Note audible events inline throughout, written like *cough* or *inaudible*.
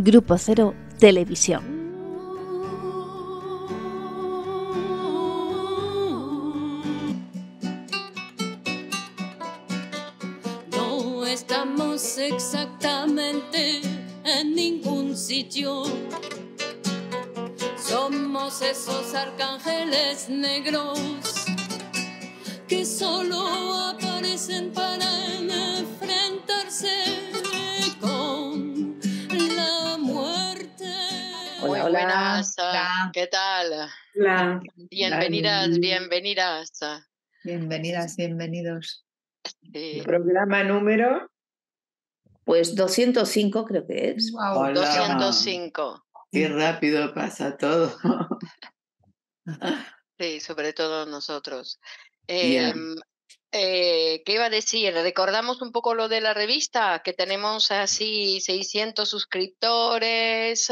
Grupo Cero Televisión. No estamos exactamente en ningún sitio. Somos esos arcángeles negros que solo aparecen para enfrentarse buenas, ah, hola. ¿qué tal? Hola. Bienvenidas, Hola. bienvenidas. ah, Bienvenidas, bienvenidos. sí. Programa número, pues 205 creo que es. Guau. Hola. 205, Qué rápido pasa todo. sí, sobre todo nosotros. Eh, ¿qué iba a decir? Recordamos un poco lo de la revista, que tenemos así 600 suscriptores,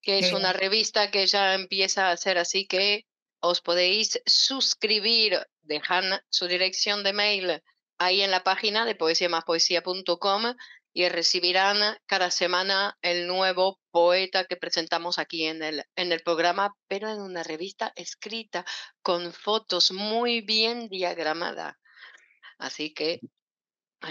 que es Qué una revista que ya empieza a ser así que os podéis suscribir, dejan su dirección de mail ahí en la página de poesiamaspoesia.com y recibirán cada semana el nuevo poeta que presentamos aquí en el, en el programa, pero en una revista escrita con fotos muy bien diagramadas. Así que...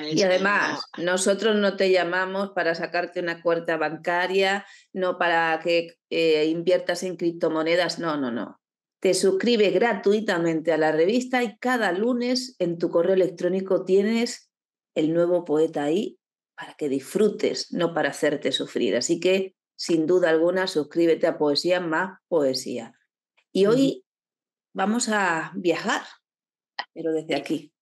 Y además, no- nosotros no te llamamos para sacarte una cuenta bancaria, no para que eh, inviertas en criptomonedas, no, no, no. Te suscribes gratuitamente a la revista y cada lunes en tu correo electrónico tienes el nuevo poeta ahí para que disfrutes, no para hacerte sufrir. Así que, sin duda alguna, suscríbete a Poesía más Poesía. Y hoy vamos a viajar, pero desde aquí.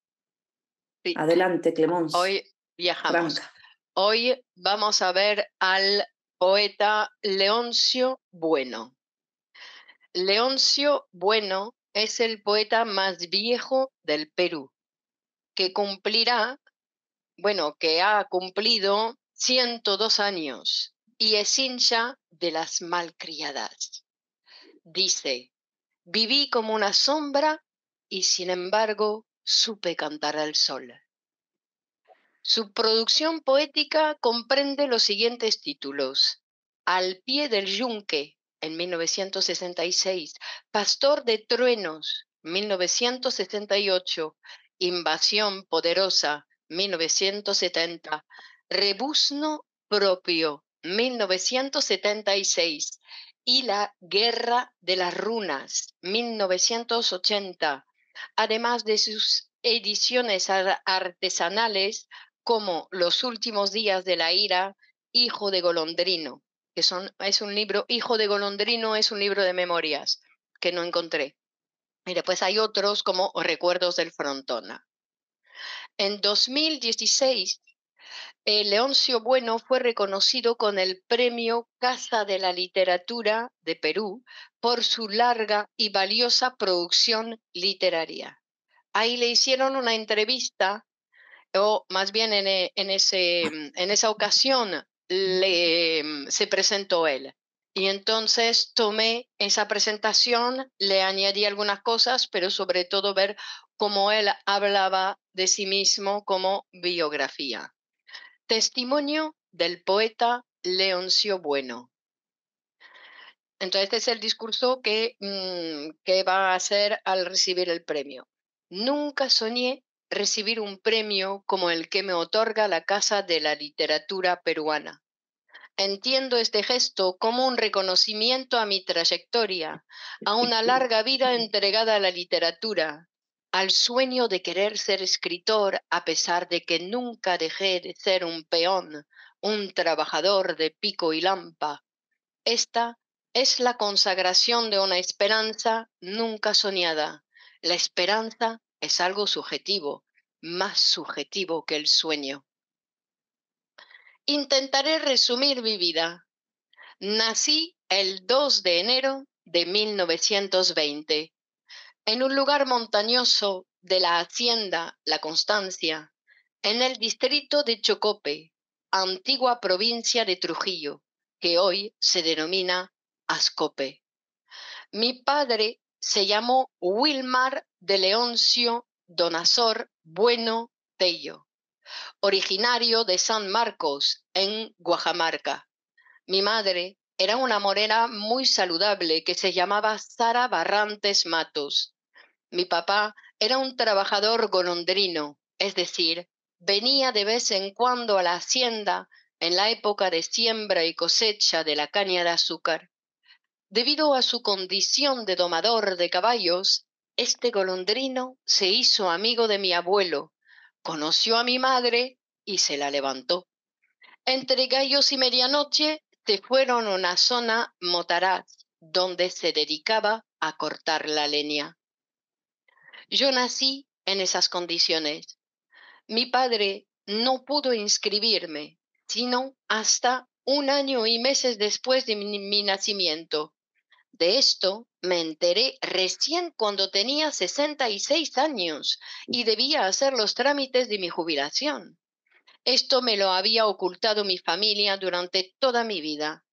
Sí, Adelante, Clemons. Hoy viajamos. Franca. Hoy vamos a ver al poeta Leoncio Bueno. Leoncio Bueno es el poeta más viejo del Perú, que cumplirá, bueno, que ha cumplido 102 años y es hincha de las malcriadas. Dice, viví como una sombra y sin embargo supe cantar al sol. Su producción poética comprende los siguientes títulos. Al pie del yunque, en 1966. Pastor de truenos, 1968. Invasión poderosa, 1970. Rebuzno propio, 1976. Y la Guerra de las Runas, 1980. Además de sus ediciones ar- artesanales como Los últimos días de la ira, Hijo de Golondrino, que son, es un libro, Hijo de Golondrino es un libro de memorias que no encontré. Y después hay otros como Recuerdos del Frontona. En 2016, eh, Leoncio Bueno fue reconocido con el premio Casa de la Literatura de Perú por su larga y valiosa producción literaria. Ahí le hicieron una entrevista, o más bien en, e- en ese, en esa ocasión le, mm, se presentó él. Y entonces tomé esa presentación, le añadí algunas cosas, pero sobre todo ver cómo él hablaba de sí mismo como biografía. Testimonio del poeta Leoncio Bueno. Entonces, este es el discurso que, mm, que va a hacer al recibir el premio. Nunca soñé recibir un premio como el que me otorga la Casa de la Literatura Peruana. Entiendo este gesto como un reconocimiento a mi trayectoria, a una larga vida entregada a la literatura, al sueño de querer ser escritor a pesar de que nunca dejé de ser un peón, un trabajador de pico y lampa. Esta es la consagración de una esperanza nunca soñada. La esperanza es algo subjetivo, más subjetivo que el sueño. Intentaré resumir mi vida. Nací el 2 de enero de 1920 en un lugar montañoso de la hacienda La Constancia, en el distrito de Chocope, antigua provincia de Trujillo, que hoy se denomina Ascope. Mi padre se llamó Wilmar de Leoncio Donazor Bueno Tello, originario de San Marcos, en Guajamarca. Mi madre era una morena muy saludable que se llamaba Sara Barrantes Matos. Mi papá era un trabajador golondrino, es decir, venía de vez en cuando a la hacienda en la época de siembra y cosecha de la caña de azúcar. Debido a su condición de domador de caballos, este golondrino se hizo amigo de mi abuelo, conoció a mi madre y se la levantó. Entre gallos y medianoche se fueron a una zona motaraz, donde se dedicaba a cortar la leña. Yo nací en esas condiciones. Mi padre no pudo inscribirme, sino hasta un año y meses después de mi, mi nacimiento. De esto me enteré recién cuando tenía 66 años y debía hacer los trámites de mi jubilación. Esto me lo había ocultado mi familia durante toda mi vida.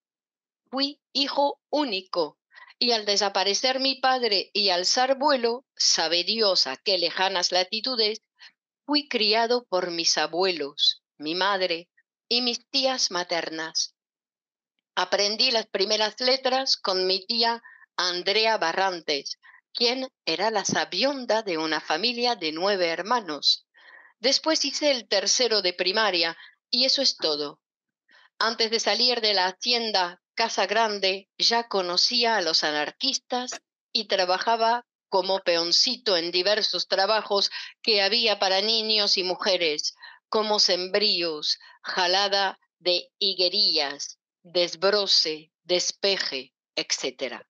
Fui hijo único y al desaparecer mi padre y alzar vuelo, sabe Dios a qué lejanas latitudes, fui criado por mis abuelos, mi madre y mis tías maternas. Aprendí las primeras letras con mi tía Andrea Barrantes, quien era la sabionda de una familia de nueve hermanos. Después hice el tercero de primaria y eso es todo. Antes de salir de la hacienda Casa Grande ya conocía a los anarquistas y trabajaba como peoncito en diversos trabajos que había para niños y mujeres, como sembríos, jalada de higuerillas, desbroce, despeje, etc.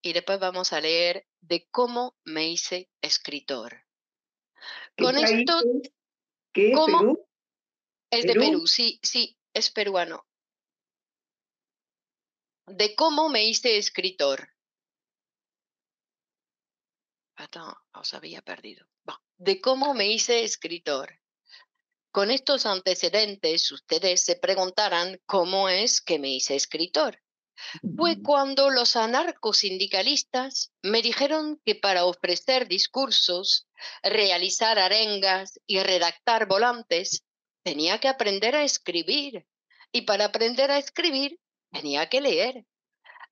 Y después vamos a leer de cómo me hice escritor. Con esto, ¿Qué? ¿cómo? ¿Perú? es de. Perú, sí, sí, es peruano. De cómo me hice escritor. Attends, os había perdido. De cómo me hice escritor. Con estos antecedentes, ustedes se preguntarán cómo es que me hice escritor. Fue cuando los anarcosindicalistas me dijeron que para ofrecer discursos, realizar arengas y redactar volantes, tenía que aprender a escribir. Y para aprender a escribir, tenía que leer.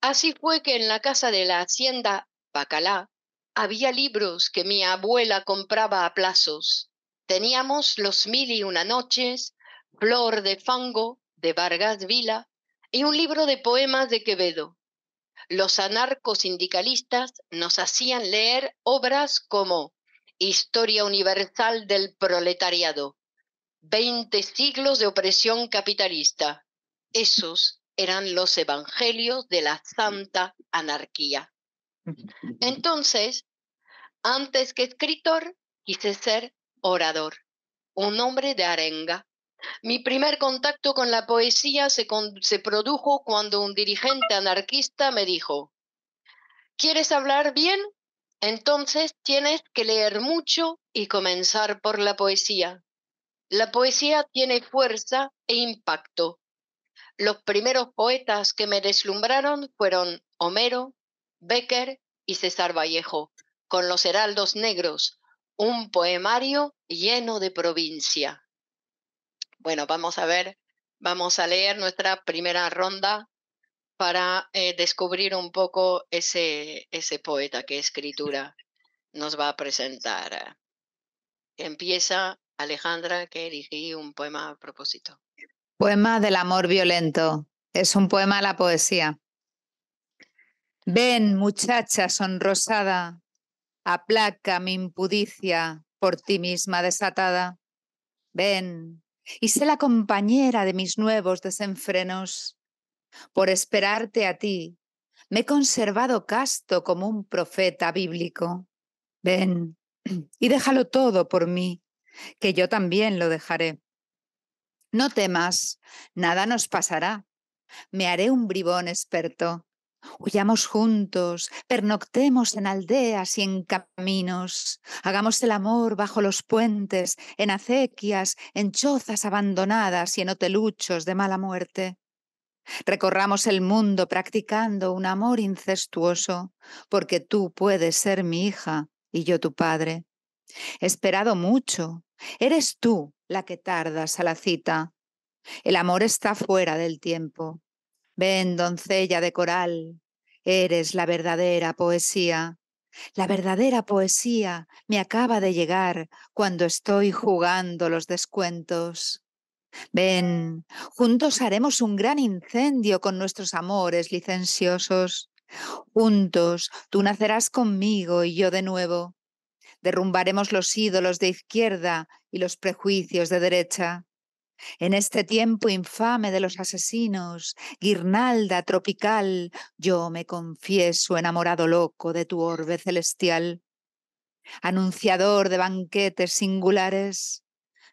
Así fue que en la casa de la hacienda Bacalá había libros que mi abuela compraba a plazos. Teníamos Los Mil y Una Noches, Flor de Fango, de Vargas Vila, y un libro de poemas de Quevedo. Los anarcosindicalistas nos hacían leer obras como Historia Universal del Proletariado, Veinte siglos de opresión capitalista. Esos eran los evangelios de la santa anarquía. Entonces, antes que escritor, quise ser orador, un hombre de arenga. Mi primer contacto con la poesía se, con- se produjo cuando un dirigente anarquista me dijo, ¿quieres hablar bien? Entonces tienes que leer mucho y comenzar por la poesía. La poesía tiene fuerza e impacto. Los primeros poetas que me deslumbraron fueron Homero, Becker y César Vallejo, con Los Heraldos Negros, un poemario lleno de provincia. Bueno, vamos a ver, vamos a leer nuestra primera ronda para eh, descubrir un poco ese, ese poeta que escritura nos va a presentar. Empieza Alejandra, que elegí un poema a propósito. Poema del amor violento. Es un poema a la poesía. Ven, muchacha sonrosada, aplaca mi impudicia por ti misma desatada. Ven, y sé la compañera de mis nuevos desenfrenos. Por esperarte a ti, me he conservado casto como un profeta bíblico. Ven, y déjalo todo por mí, que yo también lo dejaré. No temas, nada nos pasará. Me haré un bribón experto. Huyamos juntos, pernoctemos en aldeas y en caminos, hagamos el amor bajo los puentes, en acequias, en chozas abandonadas y en hoteluchos de mala muerte. Recorramos el mundo practicando un amor incestuoso, porque tú puedes ser mi hija y yo tu padre. He esperado mucho, eres tú la que tardas a la cita. El amor está fuera del tiempo. Ven, doncella de coral, eres la verdadera poesía. La verdadera poesía me acaba de llegar cuando estoy jugando los descuentos. Ven, juntos haremos un gran incendio con nuestros amores licenciosos. Juntos tú nacerás conmigo y yo de nuevo. Derrumbaremos los ídolos de izquierda y los prejuicios de derecha. En este tiempo infame de los asesinos, guirnalda tropical, yo me confieso enamorado loco de tu orbe celestial. Anunciador de banquetes singulares,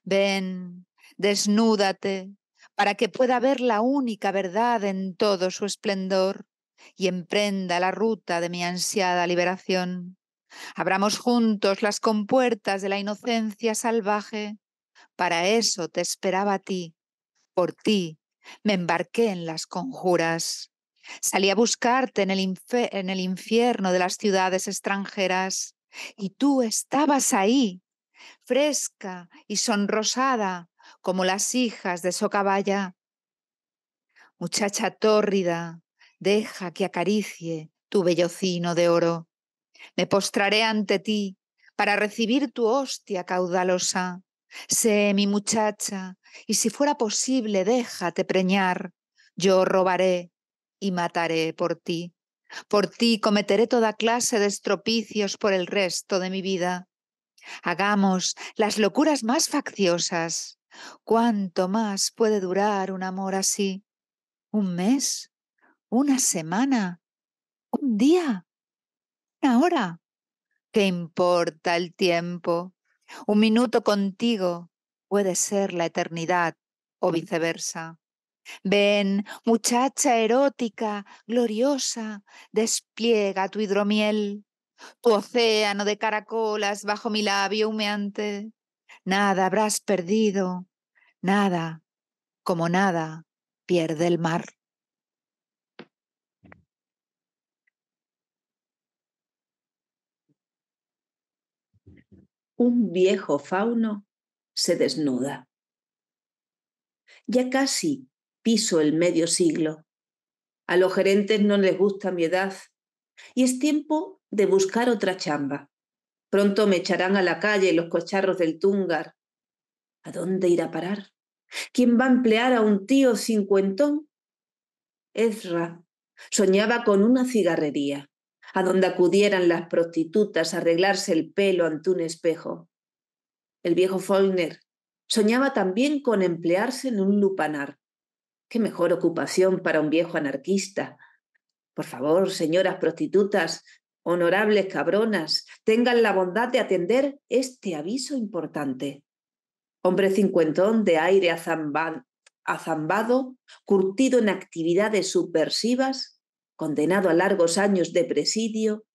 ven, desnúdate, para que pueda ver la única verdad en todo su esplendor y emprenda la ruta de mi ansiada liberación. Abramos juntos las compuertas de la inocencia salvaje para eso te esperaba a ti. Por ti me embarqué en las conjuras. Salí a buscarte en el, infierno de las ciudades extranjeras y tú estabas ahí, fresca y sonrosada como las hijas de Socabaya. Muchacha tórrida, deja que acaricie tu bellocino de oro. Me postraré ante ti para recibir tu hostia caudalosa. Sé mi muchacha, y si fuera posible, déjate preñar. Yo robaré y mataré por ti. Por ti cometeré toda clase de estropicios por el resto de mi vida. Hagamos las locuras más facciosas. ¿Cuánto más puede durar un amor así? ¿Un mes? ¿Una semana? ¿Un día? ¿Una hora? ¿Qué importa el tiempo? Un minuto contigo puede ser la eternidad o viceversa. Ven, muchacha erótica, gloriosa, despliega tu hidromiel, tu océano de caracolas bajo mi labio humeante. Nada habrás perdido, nada, como nada, pierde el mar. Un viejo fauno se desnuda. Ya casi piso el medio siglo. A los gerentes no les gusta mi edad y es tiempo de buscar otra chamba. Pronto me echarán a la calle los cocharros del Túngar. ¿A dónde ir a parar? ¿Quién va a emplear a un tío cincuentón? Ezra soñaba con una cigarrería a donde acudieran las prostitutas a arreglarse el pelo ante un espejo. El viejo Faulkner soñaba también con emplearse en un lupanar. Qué mejor ocupación para un viejo anarquista. Por favor, señoras prostitutas, honorables cabronas, tengan la bondad de atender este aviso importante. Hombre cincuentón de aire azambado, curtido en actividades subversivas, condenado a largos años de presidio,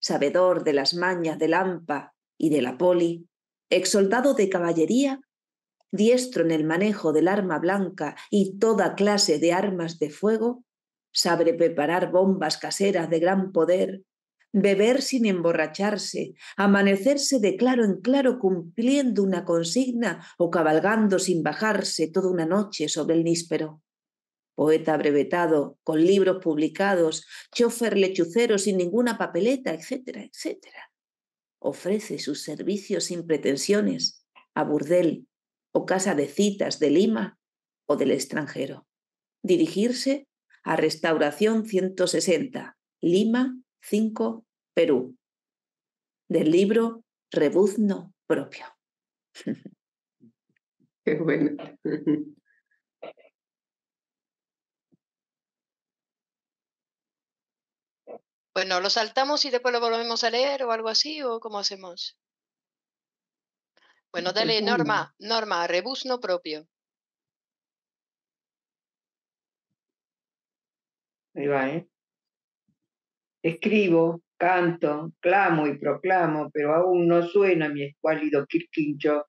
sabedor de las mañas del AMPA y de la poli, exsoldado de caballería, diestro en el manejo del arma blanca y toda clase de armas de fuego, sabe preparar bombas caseras de gran poder, beber sin emborracharse, amanecerse de claro en claro cumpliendo una consigna o cabalgando sin bajarse toda una noche sobre el níspero poeta brevetado, con libros publicados, chofer lechucero sin ninguna papeleta, etcétera, etcétera. Ofrece sus servicios sin pretensiones a burdel o casa de citas de Lima o del extranjero. Dirigirse a Restauración 160, Lima 5, Perú. Del libro Rebuzno propio. *laughs* Qué bueno. Bueno, ¿lo saltamos y después lo volvemos a leer o algo así? ¿O cómo hacemos? Bueno, dale, Norma, Norma, rebuzno propio. Ahí va, ¿eh? Escribo, canto, clamo y proclamo, pero aún no suena mi escuálido quirquincho.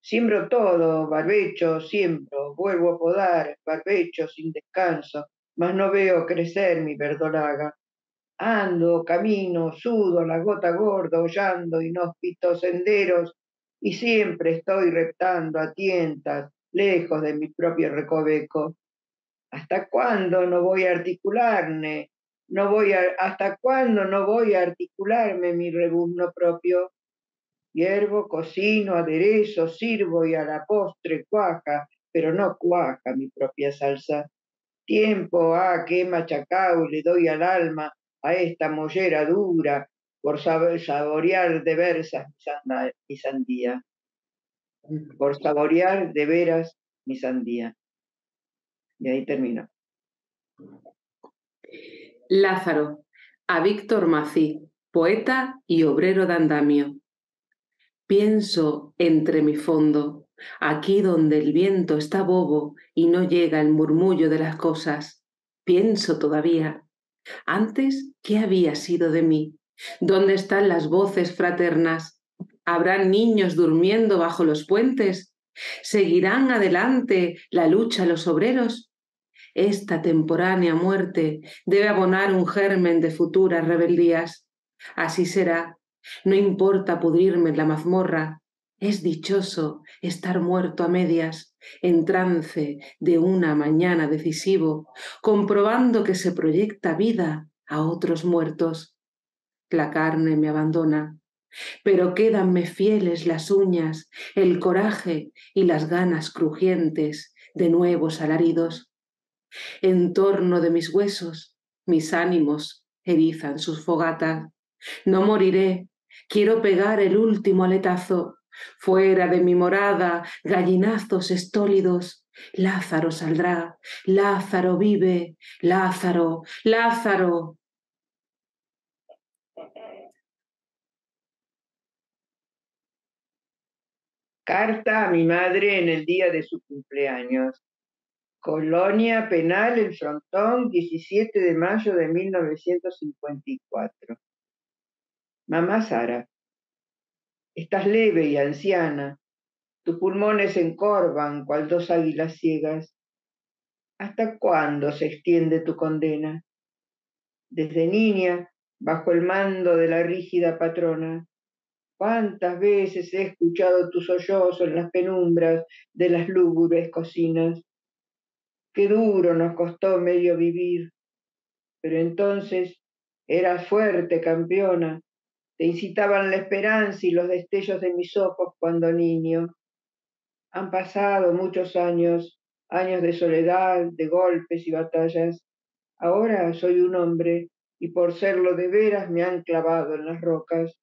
Siembro todo, barbecho, siembro, vuelvo a podar, barbecho sin descanso, mas no veo crecer mi verdolaga. Ando, camino, sudo, la gota gorda, hollando inhóspitos senderos, y siempre estoy reptando a tientas lejos de mi propio recoveco. ¿Hasta cuándo no voy a articularme? No voy a, ¿Hasta cuándo no voy a articularme mi rebuzno propio? Hiervo, cocino, aderezo, sirvo y a la postre cuaja, pero no cuaja mi propia salsa. Tiempo ha que y le doy al alma a esta mollera dura por saborear de veras mi sandía. Por saborear de veras mi sandía. Y ahí termino. Lázaro, a Víctor Mací, poeta y obrero de andamio. Pienso entre mi fondo, aquí donde el viento está bobo y no llega el murmullo de las cosas. Pienso todavía, antes, ¿qué había sido de mí? ¿Dónde están las voces fraternas? ¿Habrán niños durmiendo bajo los puentes? ¿Seguirán adelante la lucha los obreros? Esta temporánea muerte debe abonar un germen de futuras rebeldías. Así será. No importa pudrirme en la mazmorra. Es dichoso estar muerto a medias, en trance de una mañana decisivo, comprobando que se proyecta vida a otros muertos. La carne me abandona, pero quédanme fieles las uñas, el coraje y las ganas crujientes de nuevos alaridos. En torno de mis huesos, mis ánimos erizan sus fogatas. No moriré, quiero pegar el último aletazo. Fuera de mi morada, gallinazos estólidos. Lázaro saldrá, Lázaro vive, Lázaro, Lázaro. Carta a mi madre en el día de su cumpleaños. Colonia Penal El Frontón, 17 de mayo de 1954. Mamá Sara, estás leve y anciana, tus pulmones se encorvan cual dos águilas ciegas. ¿Hasta cuándo se extiende tu condena? Desde niña, bajo el mando de la rígida patrona, ¿cuántas veces he escuchado tu sollozo en las penumbras de las lúgubres cocinas? Qué duro nos costó medio vivir. Pero entonces eras fuerte, campeona. Te incitaban la esperanza y los destellos de mis ojos cuando niño. Han pasado muchos años, años de soledad, de golpes y batallas. Ahora soy un hombre y por serlo de veras me han clavado en las rocas.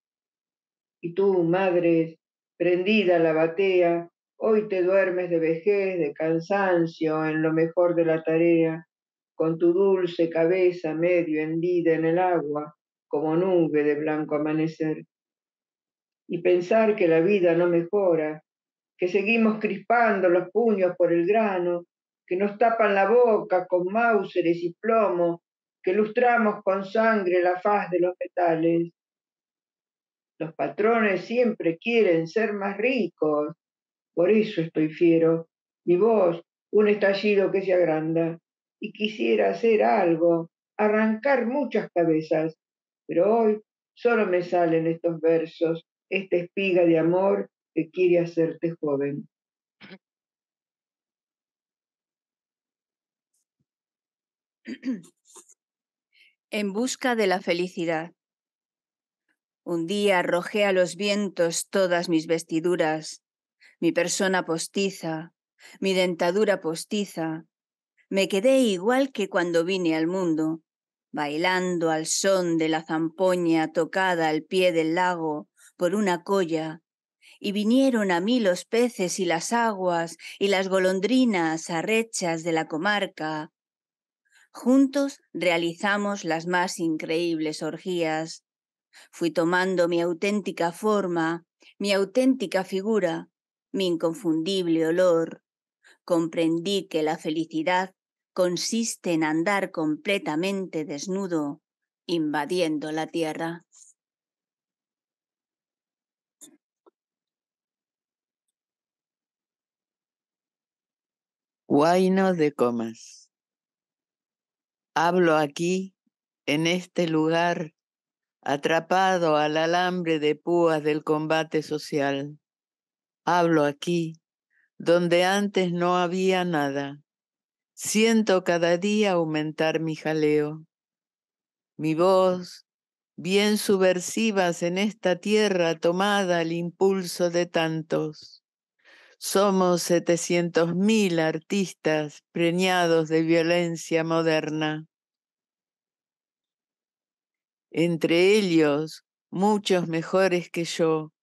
Y tú, madre, prendida a la batea, Hoy te duermes de vejez, de cansancio, en lo mejor de la tarea, con tu dulce cabeza medio hendida en el agua, como nube de blanco amanecer. Y pensar que la vida no mejora, que seguimos crispando los puños por el grano, que nos tapan la boca con máuseres y plomo, que lustramos con sangre la faz de los metales. Los patrones siempre quieren ser más ricos, por eso estoy fiero. Mi voz, un estallido que se agranda. Y quisiera hacer algo, arrancar muchas cabezas. Pero hoy solo me salen estos versos, esta espiga de amor que quiere hacerte joven. *clears throat* En busca de la felicidad. Un día arrojé a los vientos todas mis vestiduras mi persona postiza, mi dentadura postiza. Me quedé igual que cuando vine al mundo, bailando al son de la zampoña tocada al pie del lago por una colla, y vinieron a mí los peces y las aguas y las golondrinas arrechas de la comarca. Juntos realizamos las más increíbles orgías. Fui tomando mi auténtica forma, mi auténtica figura, mi inconfundible olor, comprendí que la felicidad consiste en andar completamente desnudo, invadiendo la tierra. Guayno de Comas. Hablo aquí, en este lugar, atrapado al alambre de púas del combate social Hablo aquí, donde antes no había nada. Siento cada día aumentar mi jaleo. Mi voz, bien subversivas en esta tierra tomada al impulso de tantos. Somos setecientos mil artistas preñados de violencia moderna. Entre ellos, muchos mejores que yo,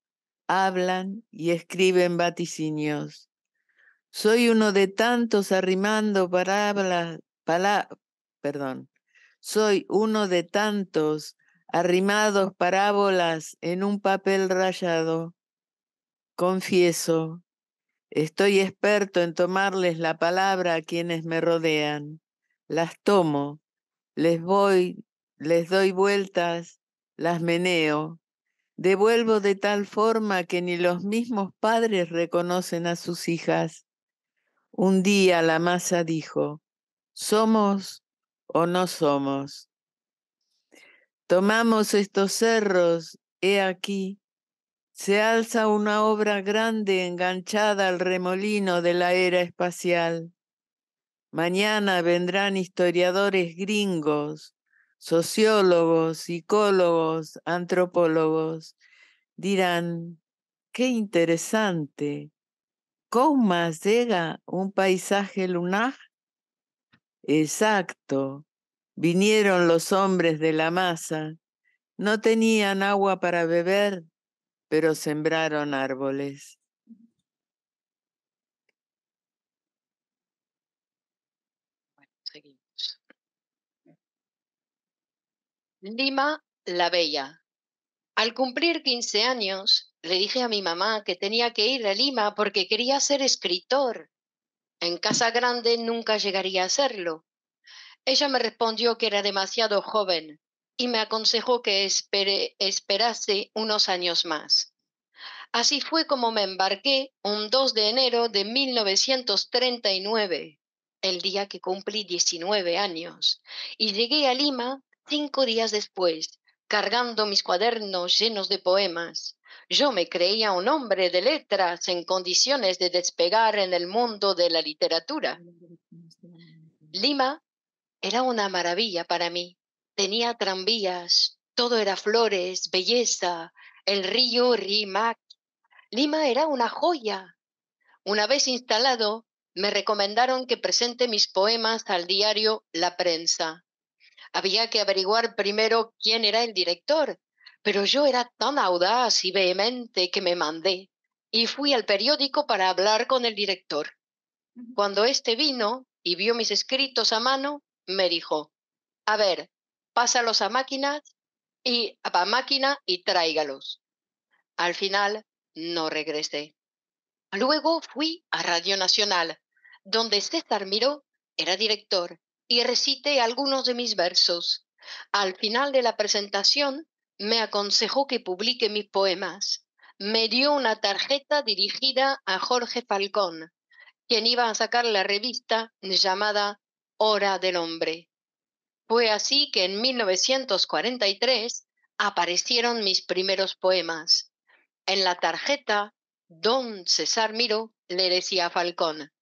hablan y escriben vaticinios. Soy uno de tantos arrimando palabras, perdón, soy uno de tantos arrimados parábolas en un papel rayado. Confieso, estoy experto en tomarles la palabra a quienes me rodean. Las tomo, les voy les doy vueltas, las meneo, devuelvo de tal forma que ni los mismos padres reconocen a sus hijas. Un día la masa dijo, ¿somos o no somos? Tomamos estos cerros, he aquí, se alza una obra grande enganchada al remolino de la era espacial. Mañana vendrán historiadores gringos, sociólogos, psicólogos, antropólogos dirán, qué interesante, ¿cómo llega un paisaje lunar? Exacto, vinieron los hombres de la masa, no tenían agua para beber, pero sembraron árboles. Lima la Bella. Al cumplir 15 años, le dije a mi mamá que tenía que ir a Lima porque quería ser escritor. En Casa Grande nunca llegaría a hacerlo. Ella me respondió que era demasiado joven y me aconsejó que esperase unos años más. Así fue como me embarqué un 2 de enero de 1939, el día que cumplí 19 años, y llegué a Lima Cinco días después, cargando mis cuadernos llenos de poemas, yo me creía un hombre de letras en condiciones de despegar en el mundo de la literatura. Lima era una maravilla para mí. Tenía tranvías, todo era flores, belleza, el río Rimac. Lima era una joya. Una vez instalado, me recomendaron que presente mis poemas al diario La Prensa había que averiguar primero quién era el director, pero yo era tan audaz y vehemente que me mandé y fui al periódico para hablar con el director. Cuando éste vino y vio mis escritos a mano, me dijo, a ver, pásalos a máquinas y a máquina y tráigalos. Al final no regresé. Luego fui a Radio Nacional, donde César Miró era director y recité algunos de mis versos. Al final de la presentación me aconsejó que publique mis poemas. Me dio una tarjeta dirigida a Jorge Falcón, quien iba a sacar la revista llamada Hora del Hombre. Fue así que en 1943 aparecieron mis primeros poemas. En la tarjeta, don César Miro le decía a Falcón,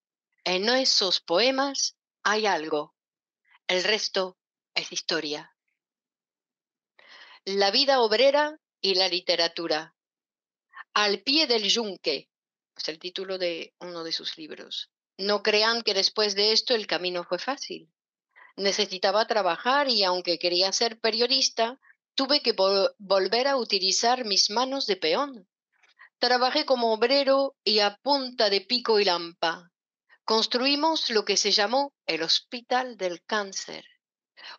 en esos poemas hay algo. El resto es historia. La vida obrera y la literatura. Al pie del yunque es el título de uno de sus libros. No crean que después de esto el camino fue fácil. Necesitaba trabajar y aunque quería ser periodista, tuve que volver a utilizar mis manos de peón. Trabajé como obrero y a punta de pico y lampa. Construimos lo que se llamó el Hospital del Cáncer,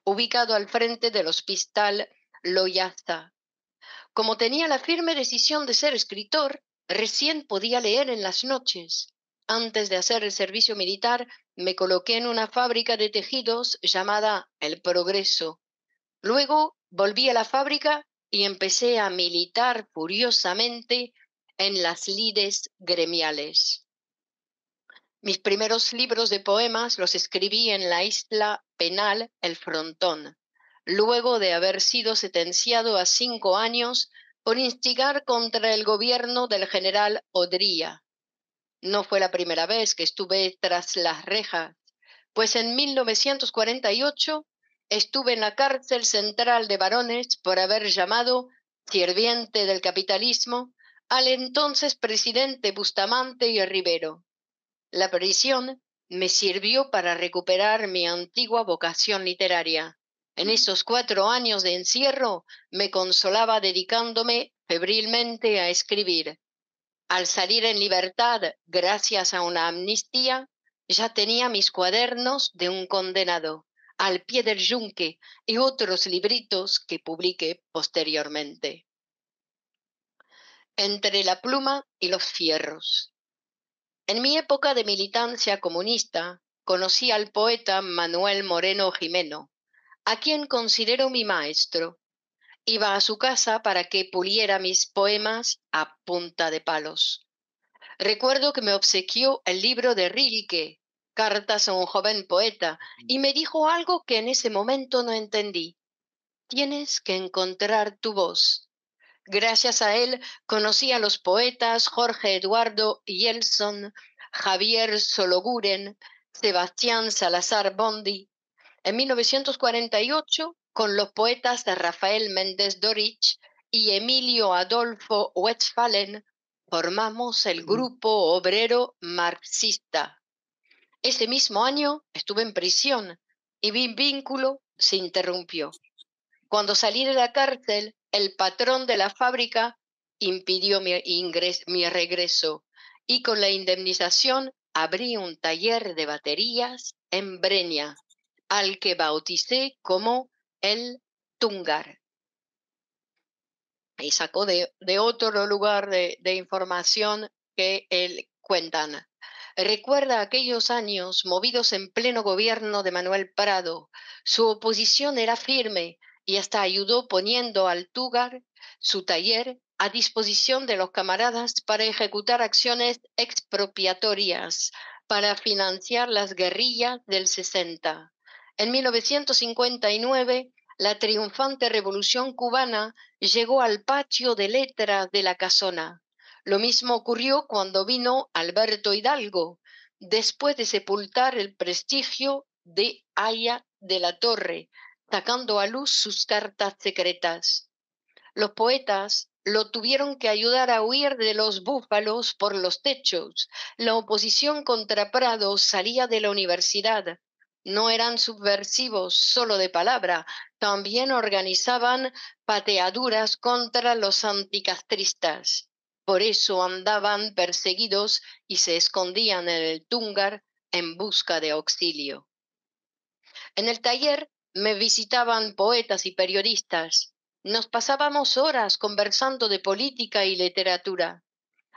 ubicado al frente del Hospital Loyaza. Como tenía la firme decisión de ser escritor, recién podía leer en las noches. Antes de hacer el servicio militar, me coloqué en una fábrica de tejidos llamada El Progreso. Luego volví a la fábrica y empecé a militar furiosamente en las lides gremiales. Mis primeros libros de poemas los escribí en la isla penal El Frontón, luego de haber sido sentenciado a cinco años por instigar contra el gobierno del general Odría. No fue la primera vez que estuve tras las rejas, pues en 1948 estuve en la cárcel central de varones por haber llamado sirviente del capitalismo al entonces presidente Bustamante y Rivero. La prisión me sirvió para recuperar mi antigua vocación literaria. En esos cuatro años de encierro me consolaba dedicándome febrilmente a escribir. Al salir en libertad, gracias a una amnistía, ya tenía mis cuadernos de un condenado, al pie del yunque y otros libritos que publiqué posteriormente. Entre la pluma y los fierros. En mi época de militancia comunista, conocí al poeta Manuel Moreno Jimeno, a quien considero mi maestro. Iba a su casa para que puliera mis poemas a punta de palos. Recuerdo que me obsequió el libro de Rilke, Cartas a un joven poeta, y me dijo algo que en ese momento no entendí. Tienes que encontrar tu voz. Gracias a él conocí a los poetas Jorge Eduardo Yelson, Javier Sologuren, Sebastián Salazar Bondi. En 1948, con los poetas Rafael Méndez Dorich y Emilio Adolfo Westphalen, formamos el grupo obrero marxista. Ese mismo año estuve en prisión y mi vínculo se interrumpió. Cuando salí de la cárcel, el patrón de la fábrica impidió mi, mi regreso y con la indemnización abrí un taller de baterías en Breña, al que bauticé como el Tungar. Y sacó de, otro lugar de, información que él cuentan. Recuerda aquellos años movidos en pleno gobierno de Manuel Prado. Su oposición era firme y hasta ayudó poniendo al Tugar, su taller, a disposición de los camaradas para ejecutar acciones expropiatorias para financiar las guerrillas del 60. En 1959, la triunfante revolución cubana llegó al patio de letras de la casona. Lo mismo ocurrió cuando vino Alberto Hidalgo, después de sepultar el prestigio de Aya de la Torre, sacando a luz sus cartas secretas. Los poetas lo tuvieron que ayudar a huir de los búfalos por los techos. La oposición contra Prado salía de la universidad. No eran subversivos solo de palabra, también organizaban pateaduras contra los anticastristas. Por eso andaban perseguidos y se escondían en el Túngar en busca de auxilio. En el taller me visitaban poetas y periodistas. Nos pasábamos horas conversando de política y literatura.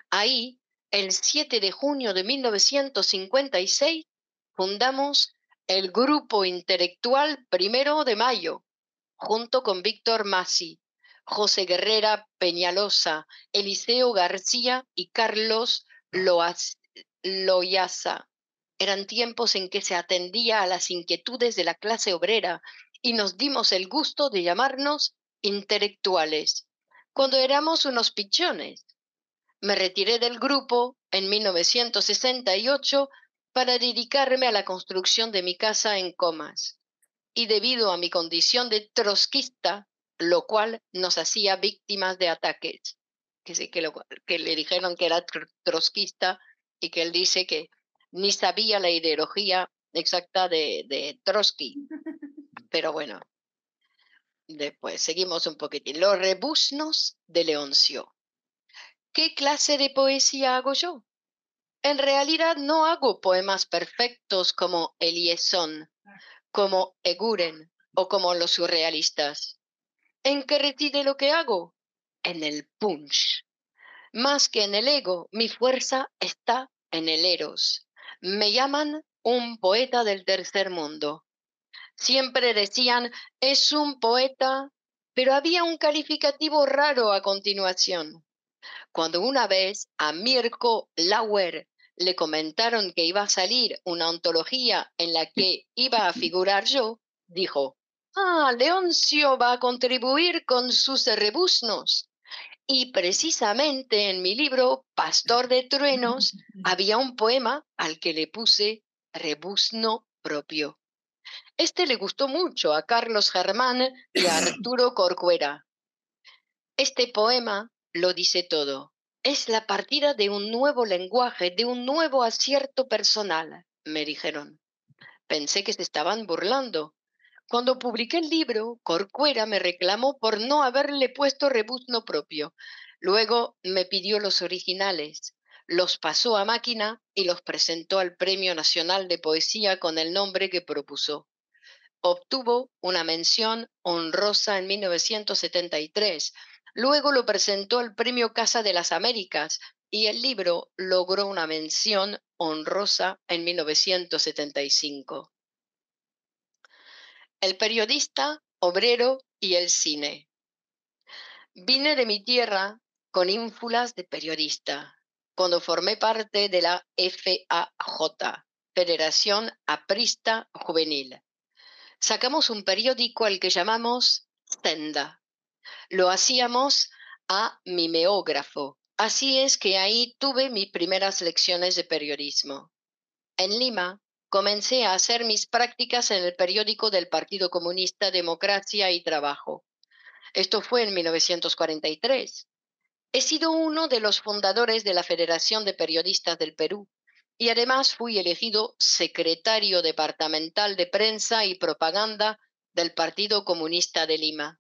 Ahí, el 7 de junio de 1956, fundamos el Grupo Intelectual Primero de Mayo, junto con Víctor Masi, José Guerrera Peñalosa, Eliseo García y Carlos Loyaza. Eran tiempos en que se atendía a las inquietudes de la clase obrera y nos dimos el gusto de llamarnos intelectuales, cuando éramos unos pichones. Me retiré del grupo en 1968 para dedicarme a la construcción de mi casa en Comas. Y debido a mi condición de trotskista, lo cual nos hacía víctimas de ataques, que, sé que, que le dijeron que era trotskista y que él dice que ni sabía la ideología exacta de, de Trotsky. *laughs* Pero bueno, después seguimos un poquitín. Los rebuznos de Leoncio. ¿Qué clase de poesía hago yo? En realidad no hago poemas perfectos como Eliesson, como Eguren o como los surrealistas. ¿En qué reside lo que hago? En el punch. Más que en el ego, mi fuerza está en el eros, me llaman un poeta del tercer mundo. Siempre decían, es un poeta, pero había un calificativo raro a continuación. Cuando una vez a Mirko Lauer le comentaron que iba a salir una ontología en la que iba a figurar yo, dijo, ah, Leoncio va a contribuir con sus rebuznos. Y precisamente en mi libro Pastor de Truenos *laughs* había un poema al que le puse rebuzno propio. Este le gustó mucho a Carlos Germán y a *coughs* Arturo Corcuera. Este poema lo dice todo. Es la partida de un nuevo lenguaje, de un nuevo acierto personal, me dijeron. Pensé que se estaban burlando. Cuando publiqué el libro, Corcuera me reclamó por no haberle puesto rebuzno propio. Luego me pidió los originales, los pasó a máquina y los presentó al Premio Nacional de Poesía con el nombre que propuso. Obtuvo una mención honrosa en 1973. Luego lo presentó al Premio Casa de las Américas y el libro logró una mención honrosa en 1975. El periodista, obrero y el cine. Vine de mi tierra con ínfulas de periodista, cuando formé parte de la FAJ, Federación Aprista Juvenil. Sacamos un periódico al que llamamos Senda. Lo hacíamos a mimeógrafo, Así es que ahí tuve mis primeras lecciones de periodismo. En Lima comencé a hacer mis prácticas en el periódico del Partido Comunista Democracia y Trabajo. Esto fue en 1943. He sido uno de los fundadores de la Federación de Periodistas del Perú y además fui elegido secretario departamental de prensa y propaganda del Partido Comunista de Lima.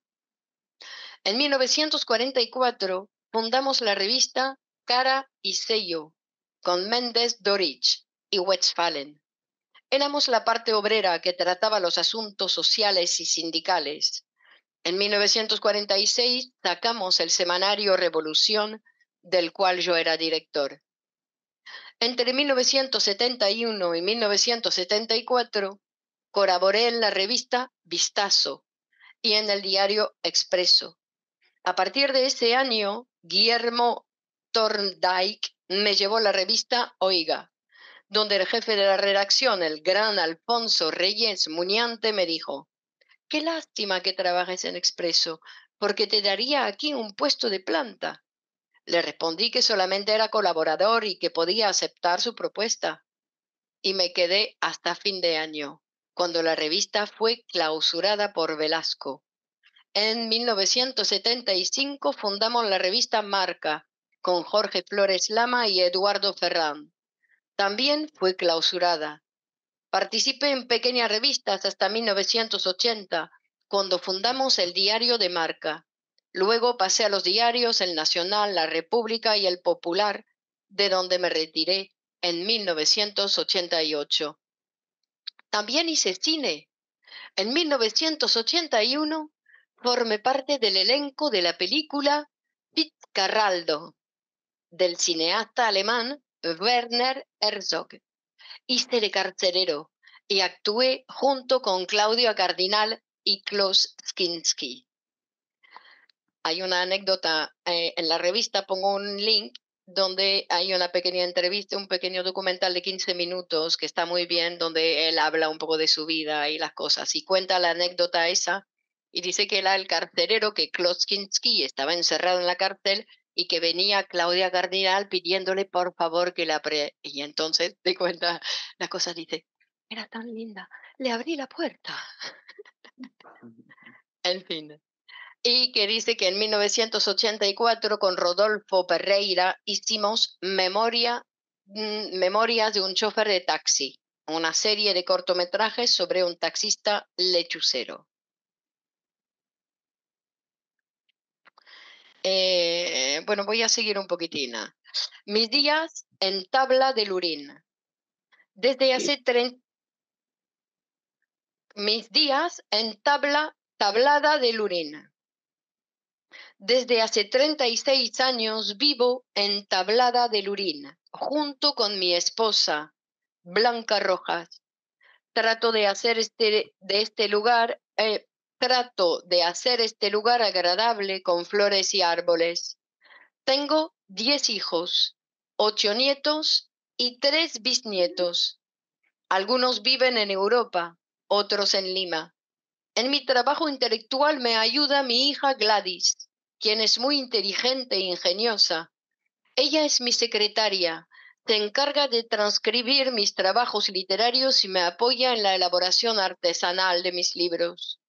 En 1944 fundamos la revista Cara y Sello con Méndez Dorich y Westphalen. Éramos la parte obrera que trataba los asuntos sociales y sindicales. En 1946 sacamos el semanario Revolución, del cual yo era director. Entre 1971 y 1974 colaboré en la revista Vistazo y en el diario Expreso. A partir de ese año Guillermo Thorndike me llevó la revista Oiga, donde el jefe de la redacción, el gran Alfonso Reyes Muñante, me dijo, qué lástima que trabajes en Expreso, porque te daría aquí un puesto de planta. Le respondí que solamente era colaborador y que podía aceptar su propuesta. Y me quedé hasta fin de año, cuando la revista fue clausurada por Velasco. En 1975 fundamos la revista Marca con Jorge Flores Lama y Eduardo Ferrán. También fue clausurada. Participé en pequeñas revistas hasta 1980, cuando fundamos el Diario de Marca. Luego pasé a los diarios El Nacional, La República y El Popular, de donde me retiré en 1988. También hice cine. En 1981 forme parte del elenco de la película Fitzcarraldo del cineasta alemán Werner Herzog. Hice de carcelero y actué junto con Claudio Cardinal y Klaus Skinski. Hay una anécdota eh, en la revista, pongo un link donde hay una pequeña entrevista, un pequeño documental de 15 minutos que está muy bien, donde él habla un poco de su vida y las cosas y cuenta la anécdota esa y dice que era el carcelero, que Kloskinski estaba encerrado en la cárcel y que venía Claudia Cardinal pidiéndole por favor que la pre... Y entonces te cuenta la cosa, dice, era tan linda, le abrí la puerta. *laughs* en fin. Y que dice que en 1984 con Rodolfo Pereira hicimos Memoria, mm, Memorias de un chofer de taxi, una serie de cortometrajes sobre un taxista lechucero. Eh, bueno, voy a seguir un poquitín. Mis días en tabla de Lurín. Desde hace 30... Mis días en tabla, tablada de Lurín. Desde hace 36 años vivo en Tablada de Lurín, junto con mi esposa, Blanca Rojas. Trato de hacer este, de este lugar eh, Trato de hacer este lugar agradable con flores y árboles. Tengo diez hijos, ocho nietos y tres bisnietos. Algunos viven en Europa, otros en Lima. En mi trabajo intelectual me ayuda mi hija Gladys. quien es muy inteligente e ingeniosa. Ella es mi secretaria, se encarga de transcribir mis trabajos literarios y me apoya en la elaboración artesanal de mis libros.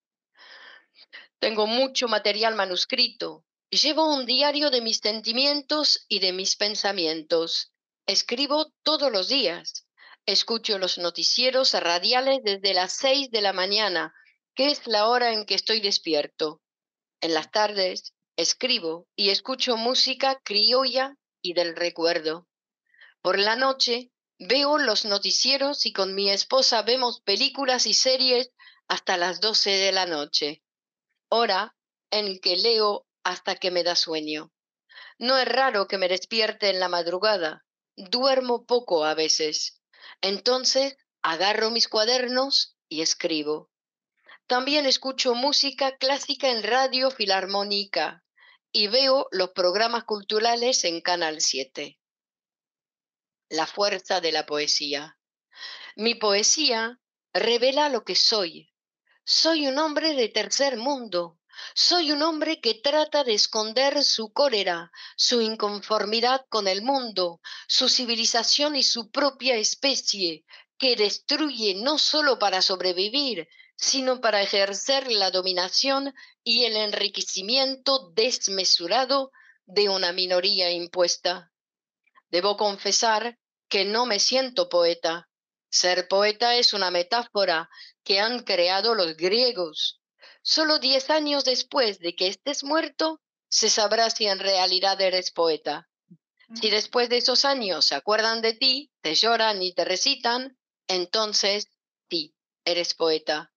Tengo mucho material manuscrito. Llevo un diario de mis sentimientos y de mis pensamientos. Escribo todos los días. Escucho los noticieros radiales desde las seis de la mañana, que es la hora en que estoy despierto. En las tardes escribo y escucho música criolla y del recuerdo. Por la noche veo los noticieros y con mi esposa vemos películas y series hasta las doce de la noche, hora en que leo hasta que me da sueño. No es raro que me despierte en la madrugada, duermo poco a veces. Entonces agarro mis cuadernos y escribo. También escucho música clásica en radio filarmónica y veo los programas culturales en Canal 7 la fuerza de la poesía. Mi poesía revela lo que soy. Soy un hombre de tercer mundo. Soy un hombre que trata de esconder su cólera, su inconformidad con el mundo, su civilización y su propia especie, que destruye no solo para sobrevivir, sino para ejercer la dominación y el enriquecimiento desmesurado de una minoría impuesta. Debo confesar que no me siento poeta. Ser poeta es una metáfora que han creado los griegos. Solo diez años después de que estés muerto, se sabrá si en realidad eres poeta. Si después de esos años se acuerdan de ti, te lloran y te recitan, entonces sí, eres poeta.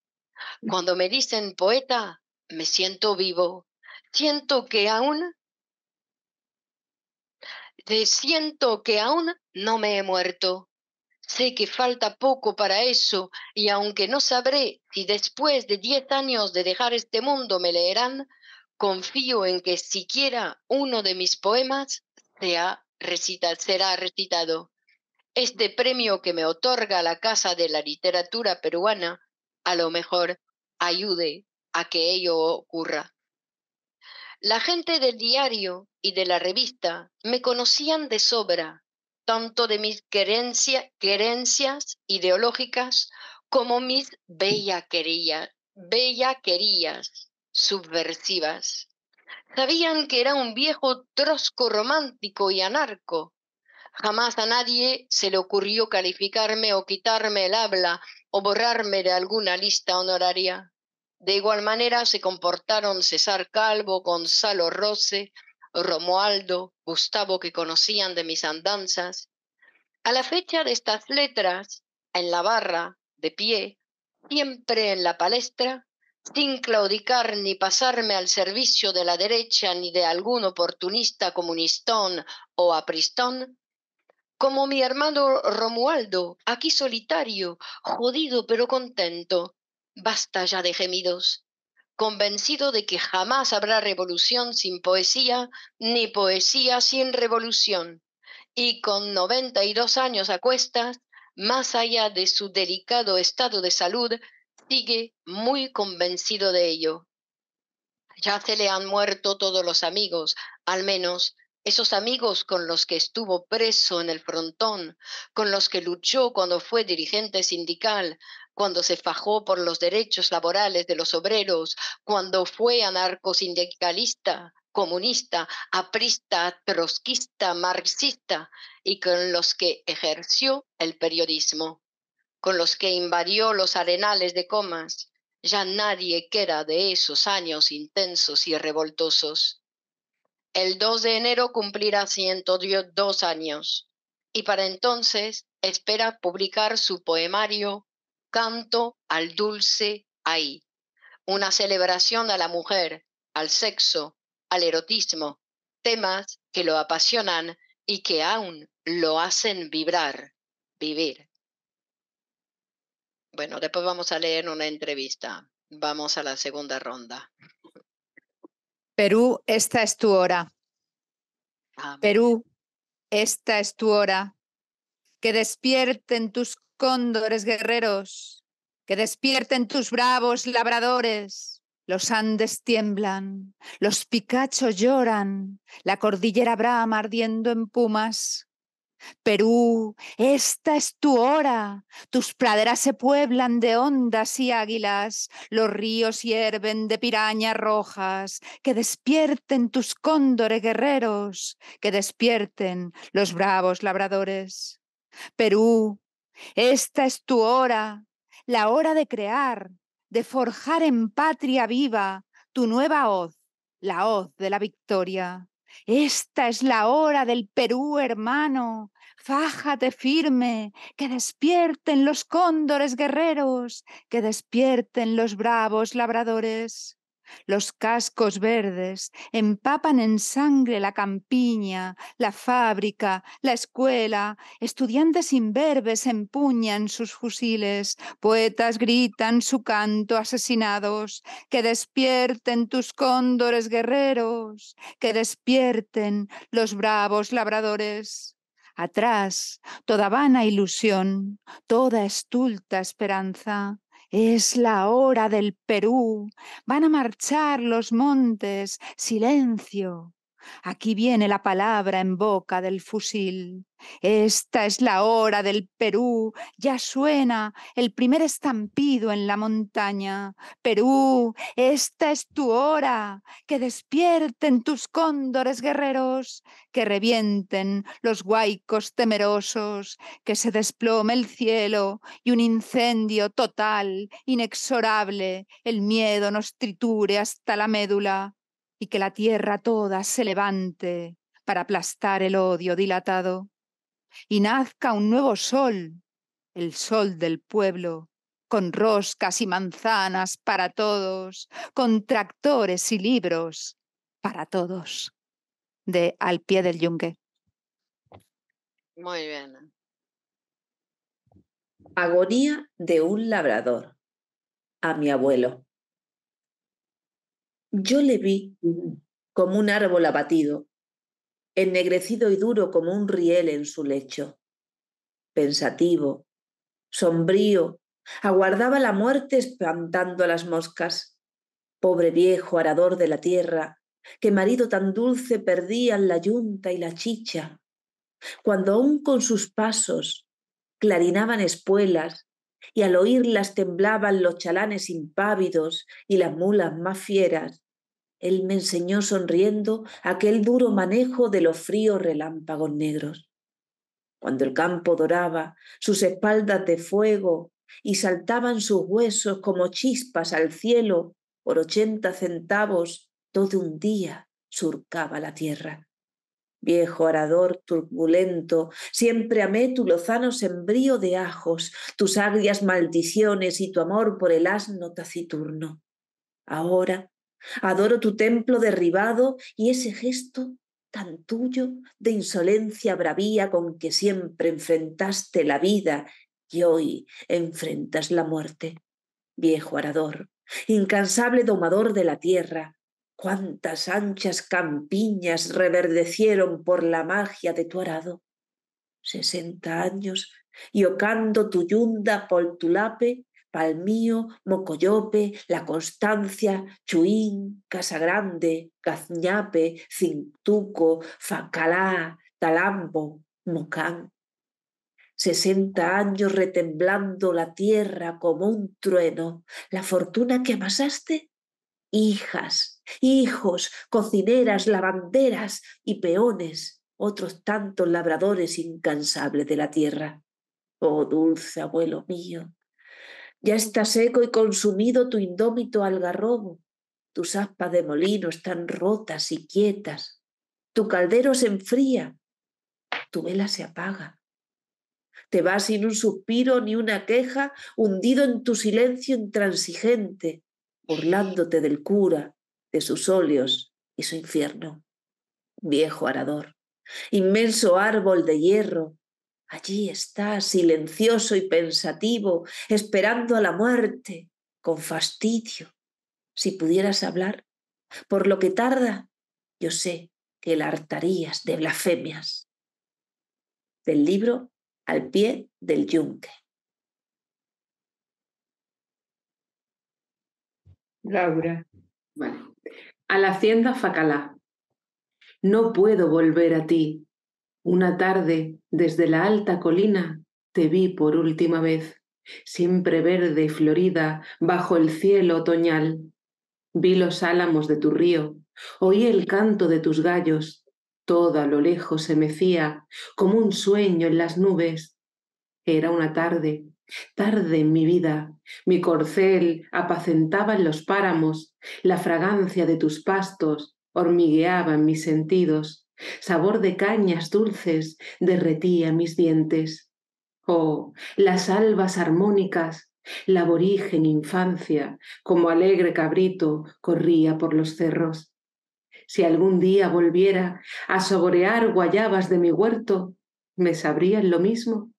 Cuando me dicen poeta, me siento vivo. Siento que aún siento que aún no me he muerto. Sé que falta poco para eso y aunque no sabré si después de diez años de dejar este mundo me leerán, confío en que siquiera uno de mis poemas sea será recitado. Este premio que me otorga la Casa de la Literatura Peruana a lo mejor ayude a que ello ocurra. La gente del diario y de la revista me conocían de sobra, tanto de mis querencias ideológicas como mis bellaquerías, bellaquerías subversivas. Sabían que era un viejo trosco romántico y anarco. Jamás a nadie se le ocurrió calificarme o quitarme el habla o borrarme de alguna lista honoraria. De igual manera se comportaron César Calvo, Gonzalo Rose, Romualdo, Gustavo, que conocían de mis andanzas. A la fecha de estas letras, en la barra, de pie, siempre en la palestra, sin claudicar ni pasarme al servicio de la derecha ni de algún oportunista comunistón o apristón, como mi hermano Romualdo, aquí solitario, jodido pero contento, Basta ya de gemidos, convencido de que jamás habrá revolución sin poesía, ni poesía sin revolución. Y con 92 años a cuestas, más allá de su delicado estado de salud, sigue muy convencido de ello. Ya se le han muerto todos los amigos, al menos esos amigos con los que estuvo preso en el frontón, con los que luchó cuando fue dirigente sindical, cuando se fajó por los derechos laborales de los obreros, cuando fue anarcosindicalista, comunista, aprista, trotskista, marxista y con los que ejerció el periodismo, con los que invadió los arenales de comas. Ya nadie queda de esos años intensos y revoltosos. El 2 de enero cumplirá 102 años y para entonces espera publicar su poemario canto al dulce ahí, una celebración a la mujer, al sexo, al erotismo, temas que lo apasionan y que aún lo hacen vibrar, vivir. Bueno, después vamos a leer una entrevista. Vamos a la segunda ronda. Perú, esta es tu hora. Perú, esta es tu hora. Que despierten tus cóndores guerreros, que despierten tus bravos labradores, Los Andes tiemblan, los Picachos lloran, la cordillera brama ardiendo en pumas. Perú, esta es tu hora. Tus praderas se pueblan de ondas y águilas, los ríos hierven de pirañas rojas. Que despierten tus cóndores guerreros, que despierten los bravos labradores. Perú, esta es tu hora, la hora de crear, de forjar en patria viva tu nueva hoz, la hoz de la victoria. Esta es la hora del Perú, hermano. Fájate firme, que despierten los cóndores guerreros, que despierten los bravos labradores. Los cascos verdes empapan en sangre la campiña, la fábrica, la escuela. Estudiantes imberbes empuñan sus fusiles. Poetas gritan su canto asesinados. Que despierten tus cóndores guerreros. Que despierten los bravos labradores. Atrás, toda vana ilusión, toda estulta esperanza es la hora del Perú. Van a marchar los montes. Silencio. Aquí viene la palabra en boca del fusil. Esta es la hora del Perú. Ya suena el primer estampido en la montaña. Perú, esta es tu hora. Que despierten tus cóndores guerreros. Que revienten los huaicos temerosos. Que se desplome el cielo y un incendio total, inexorable. El miedo nos triture hasta la médula y que la tierra toda se levante para aplastar el odio dilatado y nazca un nuevo sol, el sol del pueblo, con roscas y manzanas para todos, con tractores y libros para todos. De Al pie del yunque. Muy bien. Agonía de un labrador. A mi abuelo. Yo le vi como un árbol abatido, ennegrecido y duro como un riel en su lecho. Pensativo, sombrío, aguardaba la muerte espantando a las moscas. Pobre viejo arador de la tierra, que marido tan dulce perdían la yunta y la chicha. Cuando aún con sus pasos clarinaban espuelas y al oírlas temblaban los chalanes impávidos y las mulas más fieras, él me enseñó sonriendo aquel duro manejo de los fríos relámpagos negros. Cuando el campo doraba sus espaldas de fuego y saltaban sus huesos como chispas al cielo, por ochenta centavos todo un día surcaba la tierra. Viejo arador turbulento, siempre amé tu lozano sembrío de ajos, tus agrias maldiciones y tu amor por el asno taciturno. Ahora Adoro tu templo derribado y ese gesto tan tuyo de insolencia bravía con que siempre enfrentaste la vida y hoy enfrentas la muerte. Viejo arador, incansable domador de la tierra, cuántas anchas campiñas reverdecieron por la magia de tu arado. Sesenta años y ocando tu yunda poltulape Palmío, Mocoyope, La Constancia, Chuín, Casagrande, Gazñape, Cintuco, Facalá, Talambo, Mocán. Sesenta años retemblando la tierra como un trueno, la fortuna que amasaste, hijas, hijos, cocineras, lavanderas y peones, otros tantos labradores incansables de la tierra. Oh dulce abuelo mío, ya está seco y consumido tu indómito algarrobo. Tus aspas de molino están rotas y quietas. Tu caldero se enfría. Tu vela se apaga. Te vas sin un suspiro ni una queja, hundido en tu silencio intransigente, burlándote del cura, de sus óleos y su infierno. Viejo arador, inmenso árbol de hierro, Allí está, silencioso y pensativo, esperando a la muerte, con fastidio. Si pudieras hablar, por lo que tarda, yo sé que la hartarías de blasfemias. Del libro Al pie del yunque. Laura. Vale. A la hacienda Facalá. No puedo volver a ti. Una tarde, desde la alta colina, te vi por última vez, siempre verde y florida, bajo el cielo otoñal. Vi los álamos de tu río, oí el canto de tus gallos, todo a lo lejos se mecía como un sueño en las nubes. Era una tarde, tarde en mi vida, mi corcel apacentaba en los páramos, la fragancia de tus pastos hormigueaba en mis sentidos, sabor de cañas dulces derretía mis dientes. Oh, las albas armónicas, la aborigen infancia, como alegre cabrito, corría por los cerros. Si algún día volviera a saborear guayabas de mi huerto, ¿me sabrían lo mismo?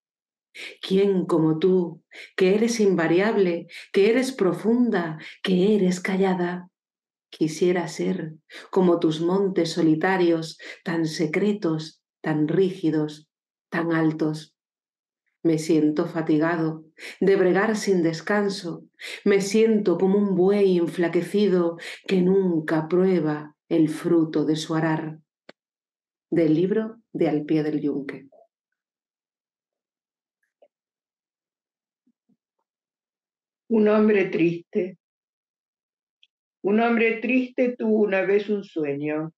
¿Quién como tú, que eres invariable, que eres profunda, que eres callada? Quisiera ser como tus montes solitarios, tan secretos, tan rígidos, tan altos. Me siento fatigado de bregar sin descanso. Me siento como un buey enflaquecido que nunca prueba el fruto de su arar. Del libro de Al pie del yunque. Un hombre triste. Un hombre triste tuvo una vez un sueño.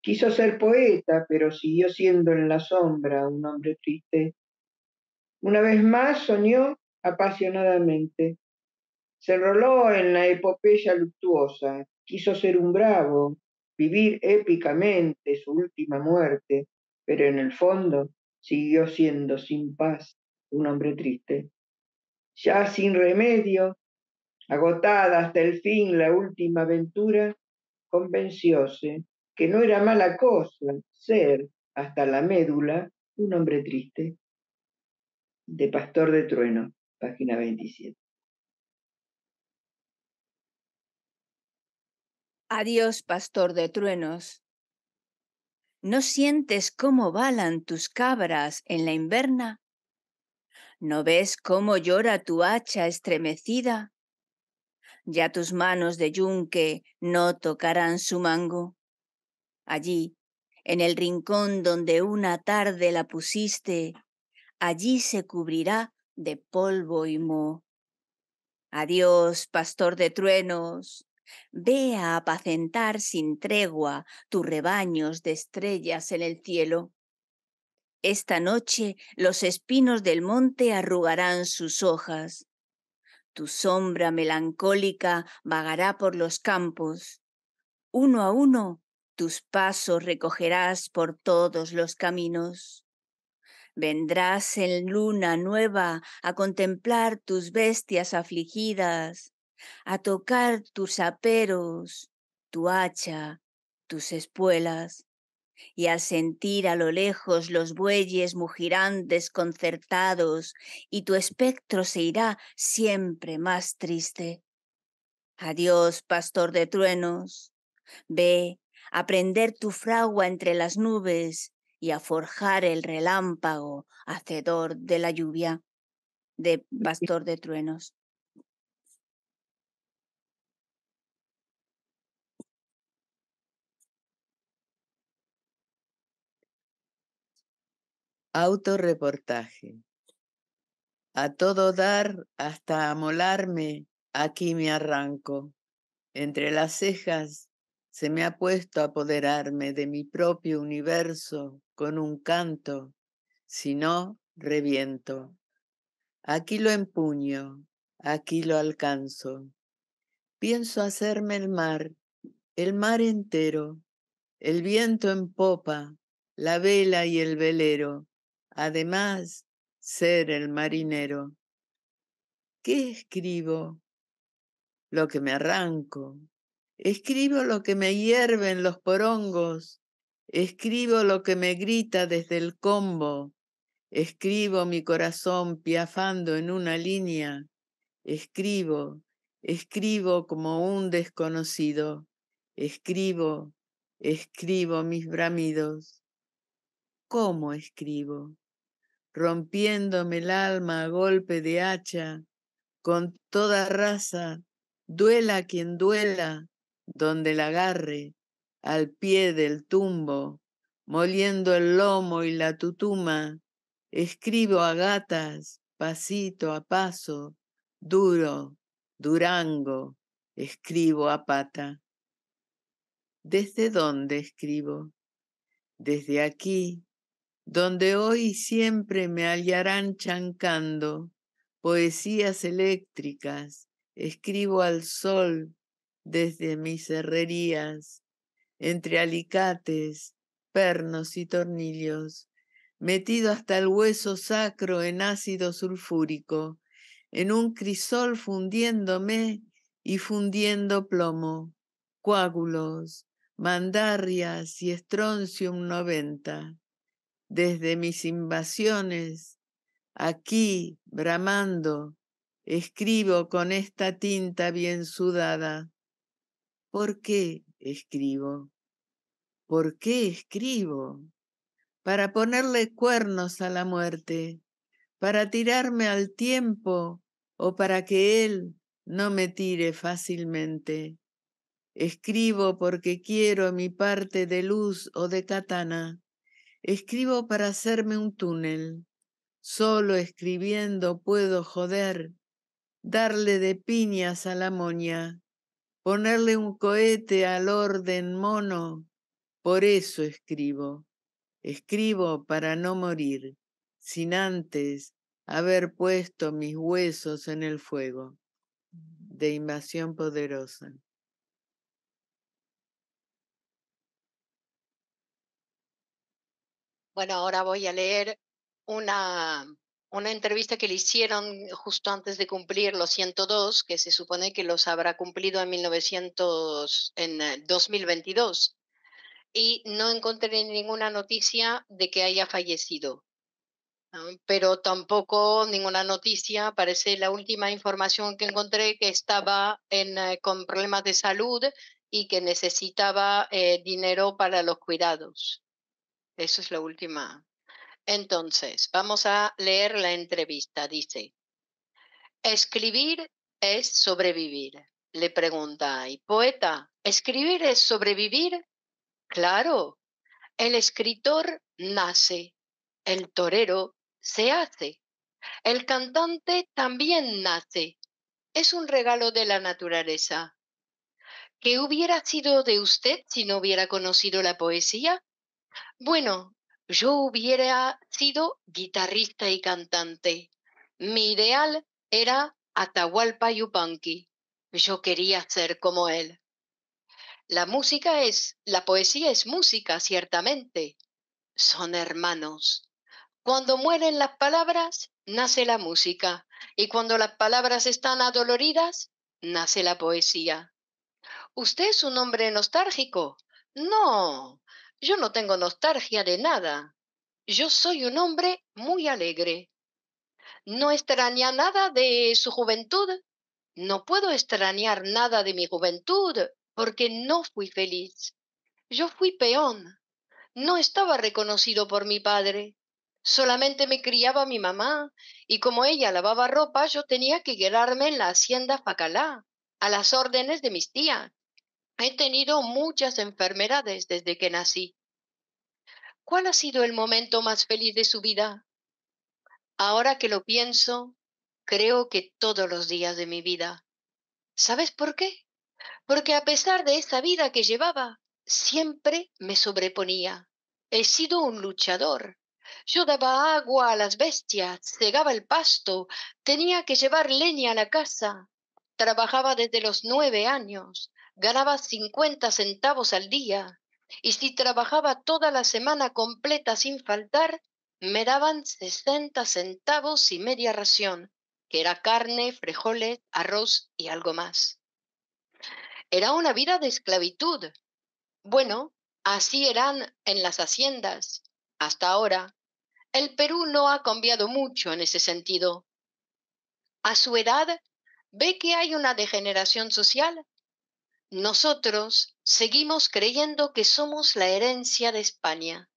Quiso ser poeta, pero siguió siendo en la sombra un hombre triste. Una vez más soñó apasionadamente. Se enroló en la epopeya luctuosa, quiso ser un bravo, vivir épicamente su última muerte, pero en el fondo siguió siendo sin paz un hombre triste. Ya sin remedio, agotada hasta el fin la última aventura, convencióse que no era mala cosa ser hasta la médula un hombre triste de Pastor de Trueno, página 27. Adiós, pastor de truenos. ¿No sientes cómo balan tus cabras en la inverna? ¿No ves cómo llora tu hacha estremecida? Ya tus manos de yunque no tocarán su mango. Allí, en el rincón donde una tarde la pusiste, allí se cubrirá de polvo y moho. Adiós, pastor de truenos, ve a apacentar sin tregua tus rebaños de estrellas en el cielo. Esta noche los espinos del monte arrugarán sus hojas. Tu sombra melancólica vagará por los campos. Uno a uno tus pasos recogerás por todos los caminos. Vendrás en luna nueva a contemplar tus bestias afligidas, a tocar tus aperos, tu hacha, tus espuelas, y al sentir a lo lejos los bueyes mugirán desconcertados, y tu espectro se irá siempre más triste. Adiós, pastor de truenos, ve a prender tu fragua entre las nubes y a forjar el relámpago hacedor de la lluvia de Pastor de Truenos. Autorreportaje. A todo dar hasta amolarme, aquí me arranco. Entre las cejas se me ha puesto a apoderarme de mi propio universo con un canto, si no, reviento. Aquí lo empuño, aquí lo alcanzo. Pienso hacerme el mar, el mar entero, el viento en popa, la vela y el velero, además ser el marinero. ¿Qué escribo? Lo que me arranco, Escribo lo que me hierven los porongos, escribo lo que me grita desde el combo, escribo mi corazón piafando en una línea, escribo, escribo como un desconocido, escribo, escribo mis bramidos. ¿Cómo escribo? Rompiéndome el alma a golpe de hacha, con toda raza duela quien duela, donde la agarre, al pie del tumbo, moliendo el lomo y la tutuma, escribo a gatas, pasito a paso, duro, durango, escribo a pata. ¿Desde dónde escribo? Desde aquí, donde hoy siempre me hallarán chancando poesías eléctricas, escribo al sol desde mis herrerías, entre alicates, pernos y tornillos, metido hasta el hueso sacro en ácido sulfúrico, en un crisol fundiéndome y fundiendo plomo, coágulos, mandarrias y estroncium 90. Desde mis invasiones, aquí, bramando, escribo con esta tinta bien sudada. ¿Por qué escribo? ¿Por qué escribo? Para ponerle cuernos a la muerte, para tirarme al tiempo o para que él no me tire fácilmente. Escribo porque quiero mi parte de luz o de katana. Escribo para hacerme un túnel. Solo escribiendo puedo joder, darle de piñas a la moña, ponerle un cohete al orden mono. Por eso escribo. Escribo para no morir, sin antes haber puesto mis huesos en el fuego. De invasión poderosa. Bueno, ahora voy a leer una, una entrevista que le hicieron justo antes de cumplir los 102, que se supone que los habrá cumplido en, 1900, en 2022. Y no encontré ninguna noticia de que haya fallecido. Pero tampoco ninguna noticia, parece la última información que encontré que estaba eh, con problemas de salud y que necesitaba eh, dinero para los cuidados. Eso es la última. Entonces, vamos a leer la entrevista. Dice, escribir es sobrevivir. Le pregunta, ¿y poeta, escribir es sobrevivir? Claro, el escritor nace, el torero se hace, el cantante también nace. Es un regalo de la naturaleza. ¿Qué hubiera sido de usted si no hubiera conocido la poesía? Bueno, yo hubiera sido guitarrista y cantante. Mi ideal era Atahualpa Yupanqui. Yo quería ser como él. La música es, la poesía es música, ciertamente. Son hermanos. Cuando mueren las palabras, nace la música. Y cuando las palabras están adoloridas, nace la poesía. ¿Usted es un hombre nostálgico? No, yo no tengo nostalgia de nada. Yo soy un hombre muy alegre. ¿No extraña nada de su juventud? No puedo extrañar nada de mi juventud porque no fui feliz. Yo fui peón. No estaba reconocido por mi padre. Solamente me criaba mi mamá y como ella lavaba ropa yo tenía que quedarme en la hacienda Facalá, a las órdenes de mis tías. He tenido muchas enfermedades desde que nací. ¿Cuál ha sido el momento más feliz de su vida? Ahora que lo pienso, creo que todos los días de mi vida. ¿Sabes por qué? Porque a pesar de esa vida que llevaba, siempre me sobreponía. He sido un luchador. Yo daba agua a las bestias, cegaba el pasto, tenía que llevar leña a la casa. Trabajaba desde los nueve años, ganaba 50 centavos al día y si trabajaba toda la semana completa sin faltar, me daban 60 centavos y media ración, que era carne, frijoles, arroz y algo más. Era una vida de esclavitud. Bueno, así eran en las haciendas. Hasta ahora, el Perú no ha cambiado mucho en ese sentido. A su edad, ve que hay una degeneración social nosotros seguimos creyendo que somos la herencia de España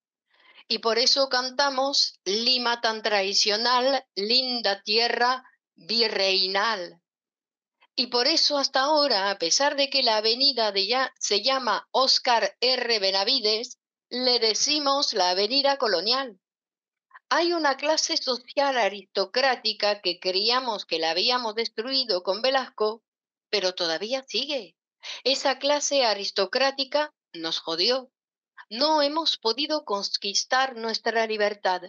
y por eso cantamos Lima tan tradicional, linda tierra virreinal. Y por eso hasta ahora, a pesar de que la avenida de ya se llama Oscar R. Benavides, le decimos la avenida colonial. Hay una clase social aristocrática que creíamos que la habíamos destruido con Velasco, pero todavía sigue. Esa clase aristocrática nos jodió. No hemos podido conquistar nuestra libertad.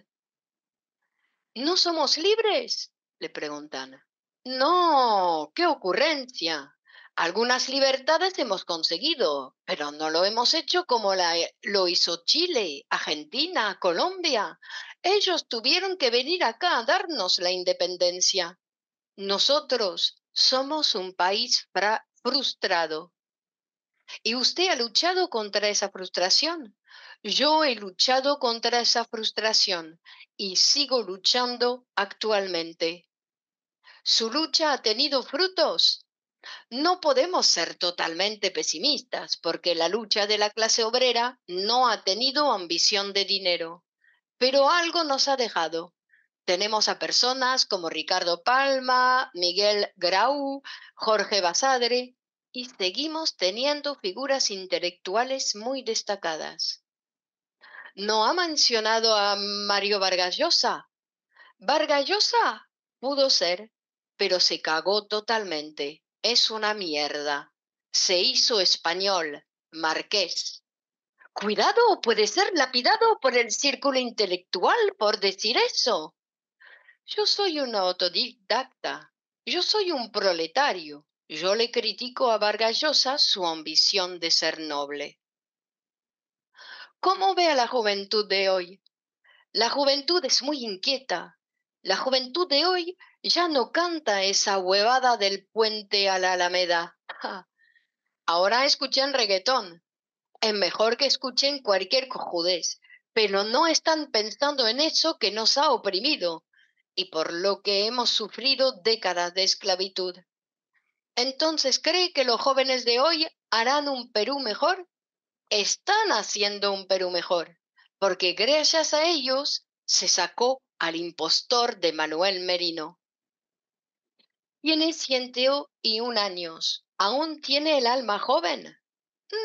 ¿No somos libres? le preguntan. No, qué ocurrencia. Algunas libertades hemos conseguido, pero no lo hemos hecho como la, lo hizo Chile, Argentina, Colombia. Ellos tuvieron que venir acá a darnos la independencia. Nosotros somos un país frustrado. Y usted ha luchado contra esa frustración. Yo he luchado contra esa frustración y sigo luchando actualmente. Su lucha ha tenido frutos. No podemos ser totalmente pesimistas porque la lucha de la clase obrera no ha tenido ambición de dinero, pero algo nos ha dejado. Tenemos a personas como Ricardo Palma, Miguel Grau, Jorge Basadre y seguimos teniendo figuras intelectuales muy destacadas. No ha mencionado a Mario Vargas Llosa. Vargas Llosa pudo ser, pero se cagó totalmente es una mierda. Se hizo español, marqués. Cuidado, puede ser lapidado por el círculo intelectual por decir eso. Yo soy un autodidacta, yo soy un proletario. Yo le critico a Vargas Llosa su ambición de ser noble. ¿Cómo ve a la juventud de hoy? La juventud es muy inquieta. La juventud de hoy ya no canta esa huevada del puente a la Alameda. Ahora escuchan reggaetón. Es mejor que escuchen cualquier cojudez, pero no están pensando en eso que nos ha oprimido y por lo que hemos sufrido décadas de esclavitud. Entonces, ¿cree que los jóvenes de hoy harán un Perú mejor? Están haciendo un Perú mejor, porque gracias a ellos se sacó al impostor de Manuel Merino. Tiene ciento y un años. ¿Aún tiene el alma joven?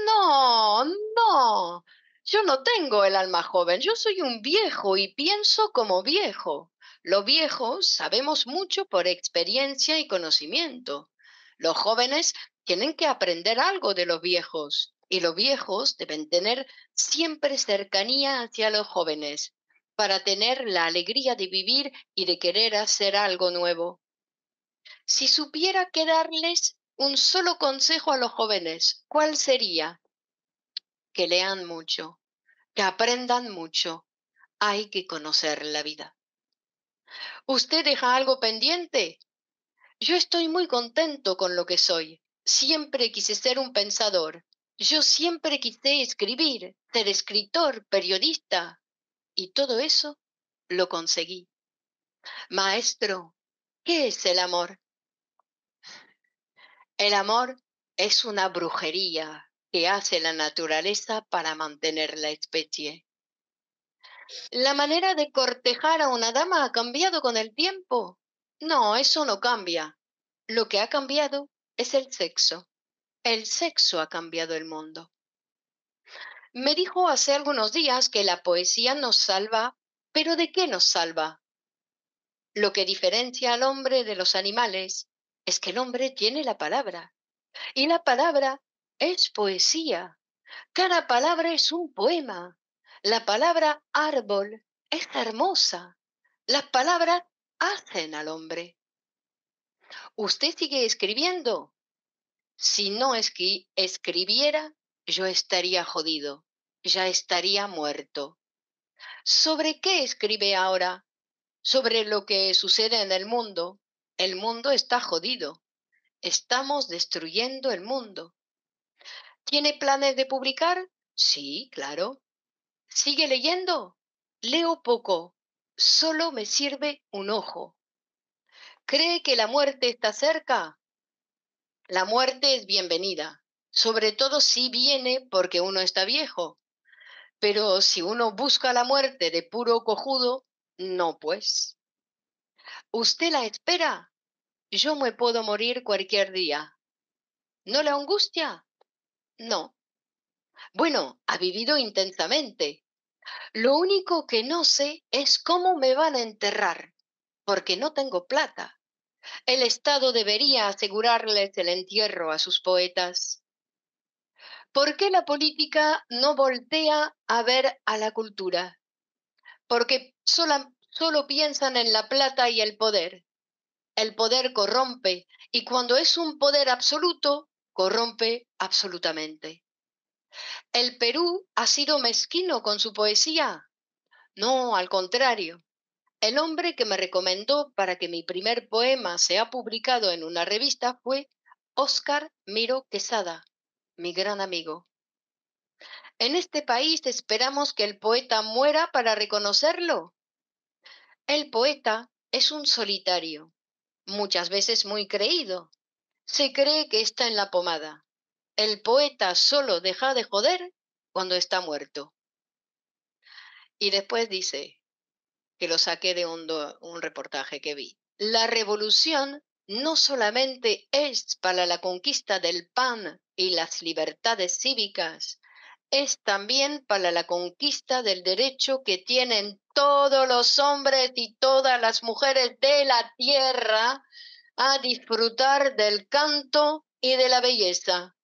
No, no. Yo no tengo el alma joven. Yo soy un viejo y pienso como viejo. Los viejos sabemos mucho por experiencia y conocimiento. Los jóvenes tienen que aprender algo de los viejos y los viejos deben tener siempre cercanía hacia los jóvenes para tener la alegría de vivir y de querer hacer algo nuevo. Si supiera que darles un solo consejo a los jóvenes, ¿cuál sería? Que lean mucho, que aprendan mucho. Hay que conocer la vida. ¿Usted deja algo pendiente? Yo estoy muy contento con lo que soy. Siempre quise ser un pensador. Yo siempre quise escribir, ser escritor, periodista. Y todo eso lo conseguí. Maestro, ¿qué es el amor? El amor es una brujería que hace la naturaleza para mantener la especie. ¿La manera de cortejar a una dama ha cambiado con el tiempo? No, eso no cambia. Lo que ha cambiado es el sexo. El sexo ha cambiado el mundo. Me dijo hace algunos días que la poesía nos salva, pero ¿de qué nos salva? Lo que diferencia al hombre de los animales es que el hombre tiene la palabra. Y la palabra es poesía. Cada palabra es un poema. La palabra árbol es hermosa. Las palabras hacen al hombre. ¿Usted sigue escribiendo? Si no escribiera, yo estaría jodido, ya estaría muerto. ¿Sobre qué escribe ahora? Sobre lo que sucede en el mundo, el mundo está jodido. Estamos destruyendo el mundo. ¿Tiene planes de publicar? Sí, claro. ¿Sigue leyendo? Leo poco. Solo me sirve un ojo. ¿Cree que la muerte está cerca? La muerte es bienvenida, sobre todo si viene porque uno está viejo. Pero si uno busca la muerte de puro cojudo, no pues. ¿Usted la espera? yo me puedo morir cualquier día. ¿No le angustia? No. Bueno, ha vivido intensamente. Lo único que no sé es cómo me van a enterrar, porque no tengo plata. El Estado debería asegurarles el entierro a sus poetas. ¿Por qué la política no voltea a ver a la cultura? Porque solo piensan en la plata y el poder. El poder corrompe y cuando es un poder absoluto, corrompe absolutamente. ¿El Perú ha sido mezquino con su poesía? No, al contrario. El hombre que me recomendó para que mi primer poema sea publicado en una revista fue Óscar Miro Quesada, mi gran amigo. En este país esperamos que el poeta muera para reconocerlo. El poeta es un solitario, muchas veces muy creído. Se cree que está en la pomada. El poeta solo deja de joder cuando está muerto. Y después dice, que lo saqué de un, un reportaje que vi. La revolución no solamente es para la conquista del pan y las libertades cívicas, es también para la conquista del derecho que tienen todos los hombres y todas las mujeres de la tierra a disfrutar del canto y de la belleza,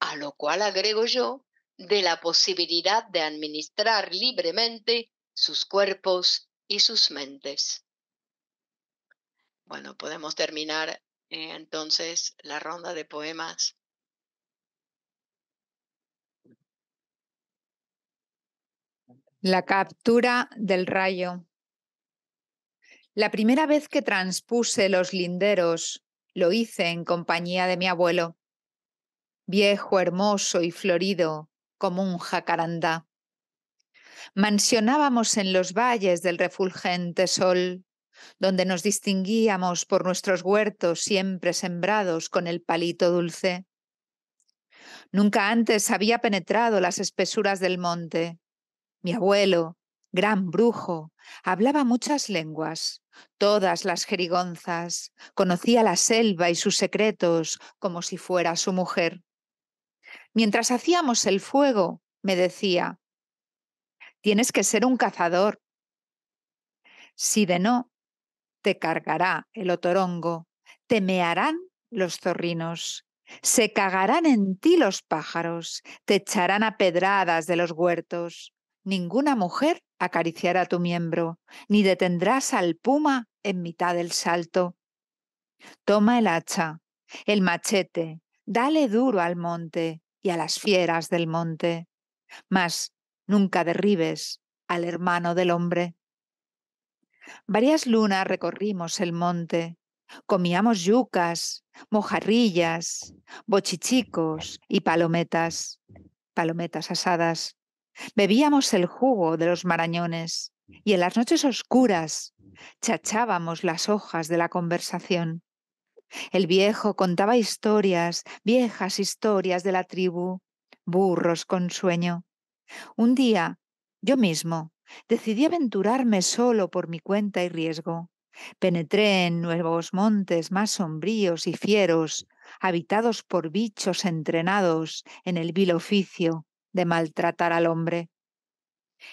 a lo cual agrego yo de la posibilidad de administrar libremente sus cuerpos y sus mentes. Bueno, podemos terminar eh, entonces la ronda de poemas. La captura del rayo. La primera vez que transpuse los linderos lo hice en compañía de mi abuelo, viejo, hermoso y florido como un jacarandá. Mansionábamos en los valles del refulgente sol, donde nos distinguíamos por nuestros huertos siempre sembrados con el palito dulce. Nunca antes había penetrado las espesuras del monte. Mi abuelo, gran brujo, hablaba muchas lenguas, todas las jerigonzas, conocía la selva y sus secretos como si fuera su mujer. Mientras hacíamos el fuego, me decía, Tienes que ser un cazador. Si de no, te cargará el otorongo, te mearán los zorrinos, se cagarán en ti los pájaros, te echarán a pedradas de los huertos. Ninguna mujer acariciará tu miembro, ni detendrás al puma en mitad del salto. Toma el hacha, el machete, dale duro al monte y a las fieras del monte. Mas nunca derribes al hermano del hombre. Varias lunas recorrimos el monte, comíamos yucas, mojarrillas, bochichicos y palometas, palometas asadas. Bebíamos el jugo de los marañones y en las noches oscuras chachábamos las hojas de la conversación. El viejo contaba historias, viejas historias de la tribu, burros con sueño. Un día, yo mismo, decidí aventurarme solo por mi cuenta y riesgo. Penetré en nuevos montes más sombríos y fieros, habitados por bichos entrenados en el vil oficio de maltratar al hombre.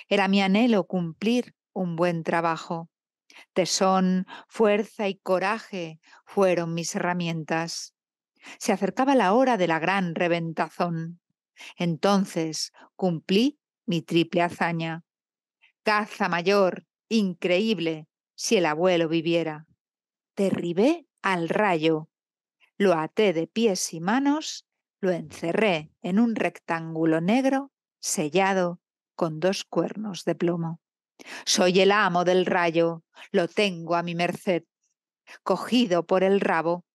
Era mi anhelo cumplir un buen trabajo. Tesón, fuerza y coraje fueron mis herramientas. Se acercaba la hora de la gran reventazón. Entonces cumplí mi triple hazaña. Caza mayor, increíble, si el abuelo viviera. Derribé al rayo, lo até de pies y manos, lo encerré en un rectángulo negro sellado con dos cuernos de plomo. Soy el amo del rayo, lo tengo a mi merced, cogido por el rabo.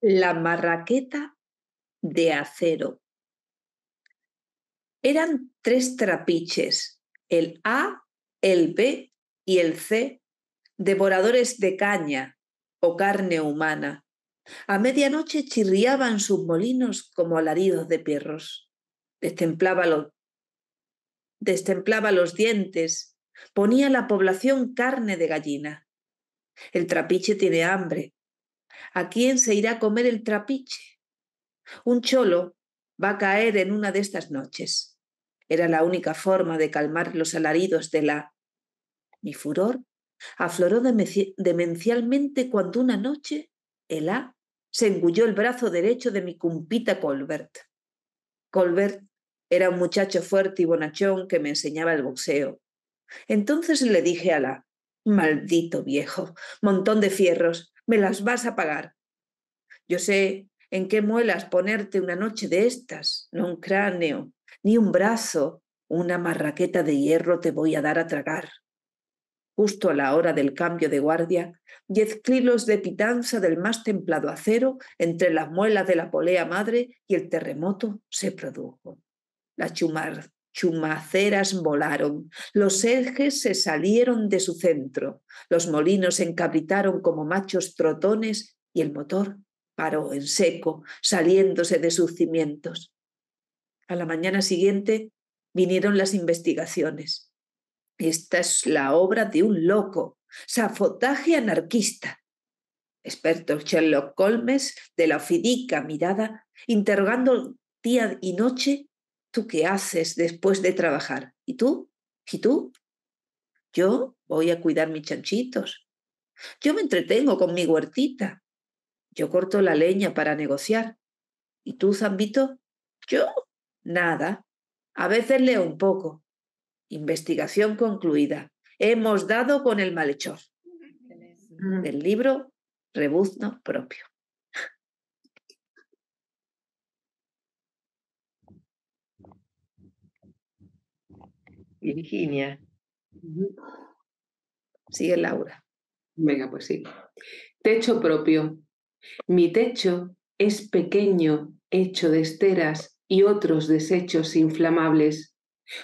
La marraqueta de acero. Eran tres trapiches, el A, el B y el C, devoradores de caña o carne humana. A medianoche chirriaban sus molinos como alaridos de perros. Les templaba los destemplaba los dientes, ponía la población carne de gallina. El trapiche tiene hambre. ¿A quién se irá a comer el trapiche? Un cholo va a caer en una de estas noches. Era la única forma de calmar los alaridos de la... Mi furor afloró demencialmente cuando una noche el A se engulló el brazo derecho de mi cumpita Colbert. Colbert era un muchacho fuerte y bonachón que me enseñaba el boxeo. Entonces le dije a la, maldito viejo, montón de fierros, me las vas a pagar. Yo sé en qué muelas ponerte una noche de estas, no un cráneo, ni un brazo, una marraqueta de hierro te voy a dar a tragar. Justo a la hora del cambio de guardia, diez kilos de pitanza del más templado acero entre las muelas de la polea madre y el terremoto se produjo. Las chumaceras volaron, los ejes se salieron de su centro, los molinos se encabritaron como machos trotones y el motor paró en seco, saliéndose de sus cimientos. A la mañana siguiente vinieron las investigaciones. Esta es la obra de un loco, safotaje anarquista. Experto Sherlock Holmes de la ofidica mirada, interrogando día y noche, ¿tú qué haces después de trabajar? ¿Y tú? ¿Y tú? Yo voy a cuidar mis chanchitos. Yo me entretengo con mi huertita. Yo corto la leña para negociar. ¿Y tú, Zambito? Yo Nada. A veces leo un poco. Investigación concluida. Hemos dado con el malhechor. Del libro Rebuzno propio. Virginia. Sigue Laura. Venga, pues sí. Techo propio. Mi techo es pequeño, hecho de esteras y otros desechos inflamables.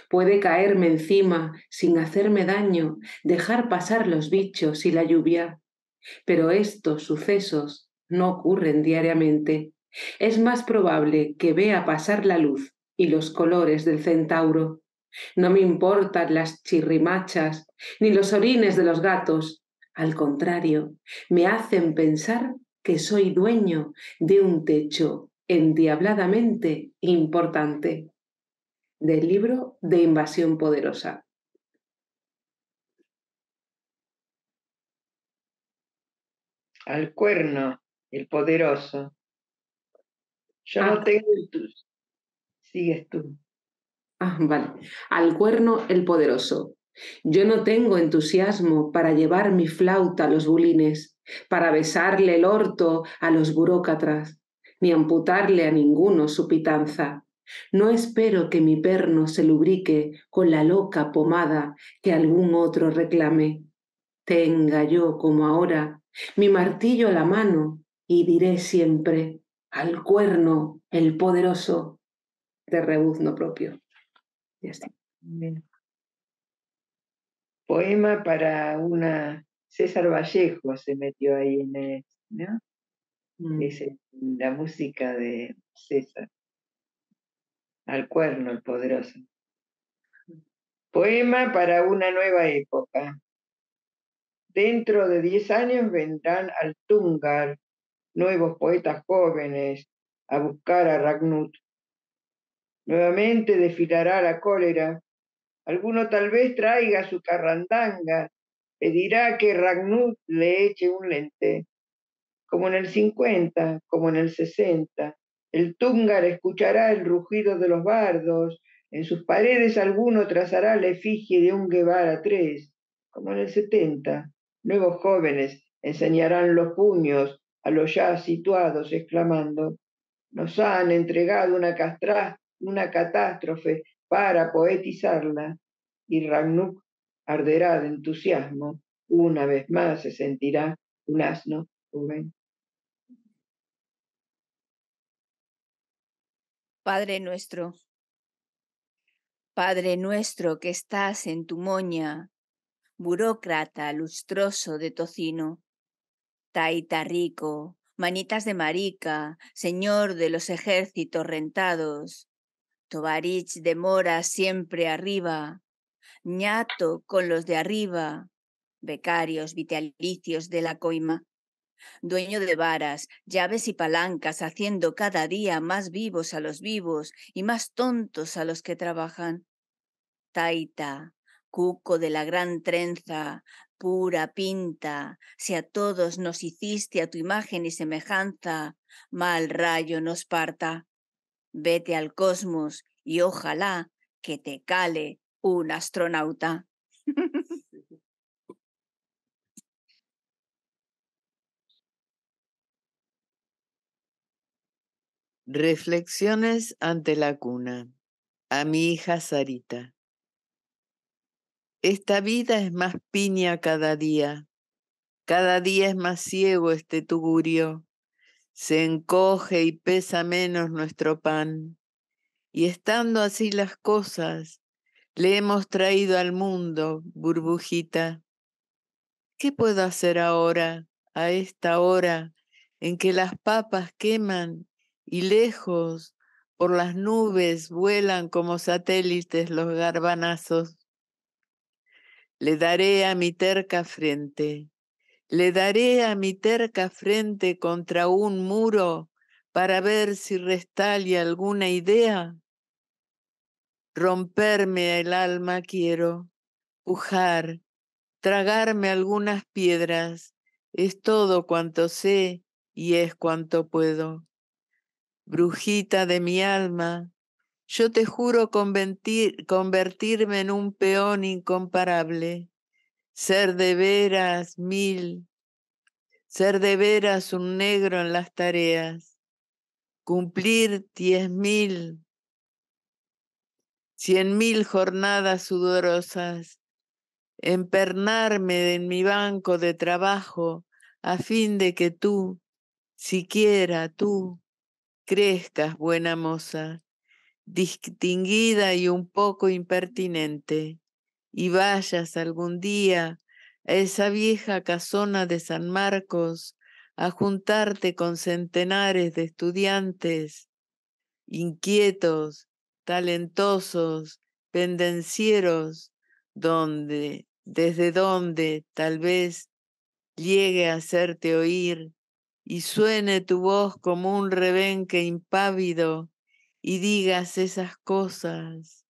Puede caerme encima sin hacerme daño, dejar pasar los bichos y la lluvia. Pero estos sucesos no ocurren diariamente. Es más probable que vea pasar la luz y los colores del centauro. No me importan las chirrimachas ni los orines de los gatos. Al contrario, me hacen pensar que soy dueño de un techo endiabladamente importante del libro de Invasión Poderosa. Al cuerno, el poderoso. Yo no Ah. tengo tus. Sigues tú. Ah, vale. Al cuerno el poderoso. Yo no tengo entusiasmo para llevar mi flauta a los bulines, para besarle el orto a los burócratas, ni amputarle a ninguno su pitanza. No espero que mi perno se lubrique con la loca pomada que algún otro reclame. Tenga yo, como ahora, mi martillo a la mano y diré siempre, al cuerno, el poderoso, de rebuzno propio. Ya está. Bien. Poema para una. César Vallejo se metió ahí en el, ¿no? Mm. Es la música de César. Al cuerno, el poderoso. Poema para una nueva época. Dentro de diez años vendrán al Tungar nuevos poetas jóvenes a buscar a Ragnut. Nuevamente desfilará la cólera. Alguno tal vez traiga su carrandanga, pedirá que Ragnut le eche un lente. Como en el 50, como en el 60, el Tungar escuchará el rugido de los bardos, en sus paredes alguno trazará la efigie de un Guevara 3, como en el 70. Nuevos jóvenes enseñarán los puños a los ya situados, exclamando, nos han entregado una, una catástrofe para poetizarla, y Ragnuk arderá de entusiasmo, una vez más se sentirá un asno joven. Padre nuestro, Padre nuestro que estás en tu moña, burócrata lustroso de tocino, taita rico, manitas de marica, señor de los ejércitos rentados, Tovarich de mora siempre arriba, ñato con los de arriba, becarios vitalicios de la coima, dueño de varas, llaves y palancas, haciendo cada día más vivos a los vivos y más tontos a los que trabajan. Taita, cuco de la gran trenza, pura pinta, si a todos nos hiciste a tu imagen y semejanza, mal rayo nos parta. Vete al cosmos y ojalá que te cale un astronauta. Reflexiones ante la cuna. A mi hija Sarita. Esta vida es más piña cada día. Cada día es más ciego este tugurio. Se encoge y pesa menos nuestro pan. Y estando así las cosas, le hemos traído al mundo, burbujita. ¿Qué puedo hacer ahora, a esta hora, en que las papas queman y lejos por las nubes vuelan como satélites los garbanazos. Le daré a mi terca frente, le daré a mi terca frente contra un muro para ver si restalle alguna idea. Romperme el alma quiero, pujar, tragarme algunas piedras, es todo cuanto sé y es cuanto puedo brujita de mi alma, yo te juro convertirme en un peón incomparable, ser de veras mil, ser de veras un negro en las tareas, cumplir diez mil, cien mil jornadas sudorosas, empernarme en mi banco de trabajo a fin de que tú, siquiera tú, crezcas, buena moza, distinguida y un poco impertinente, y vayas algún día a esa vieja casona de San Marcos a juntarte con centenares de estudiantes inquietos, talentosos, pendencieros, donde, desde donde tal vez llegue a hacerte oír y suene tu voz como un rebenque impávido y digas esas cosas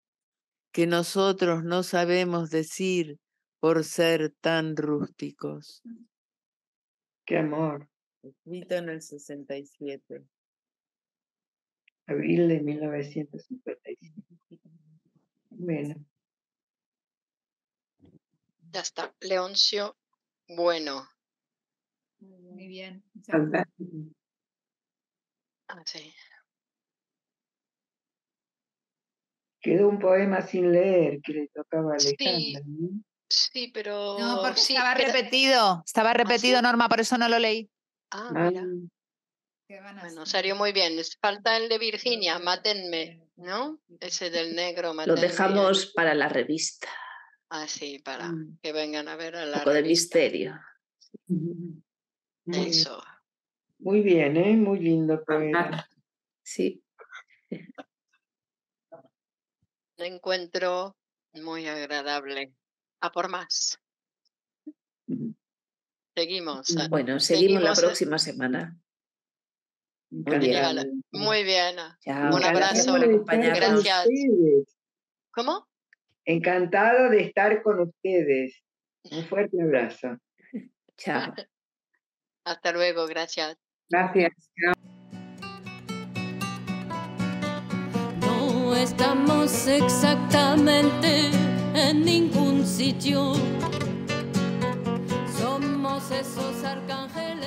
que nosotros no sabemos decir por ser tan rústicos. Qué amor. Escrito en el 67. Abril de 1957. Bueno. Ya está. Leoncio, bueno. Muy bien. Ah, sí. Quedó un poema sin leer que le tocaba a Sí, Alejandra. ¿no? sí, pero. No, porque sí, estaba pero- repetido. Estaba repetido, sí? Norma, por eso no lo leí. Ah, Ah, mira. Bueno, salió muy bien. Les Falta el de Virginia, mátenme, ¿no? Ese del negro, Lo dejamos para la revista. Ah, sí, para Mm. que vengan a ver a Un la poco de misterio. Muy, Eso. muy bien, ¿eh? Muy lindo poema. Sí. *laughs* Un encuentro muy agradable. A por más. Seguimos. Bueno, seguimos la seguimos, eh. próxima semana. Muy bien. Muy bien. Chao. Un Gracias abrazo. Gracias. Ustedes. ¿Cómo? Encantado de estar con ustedes. Un fuerte abrazo. *laughs* Chao. Hasta luego. Gracias. Gracias. No estamos exactamente en ningún sitio. Somos esos arcángeles.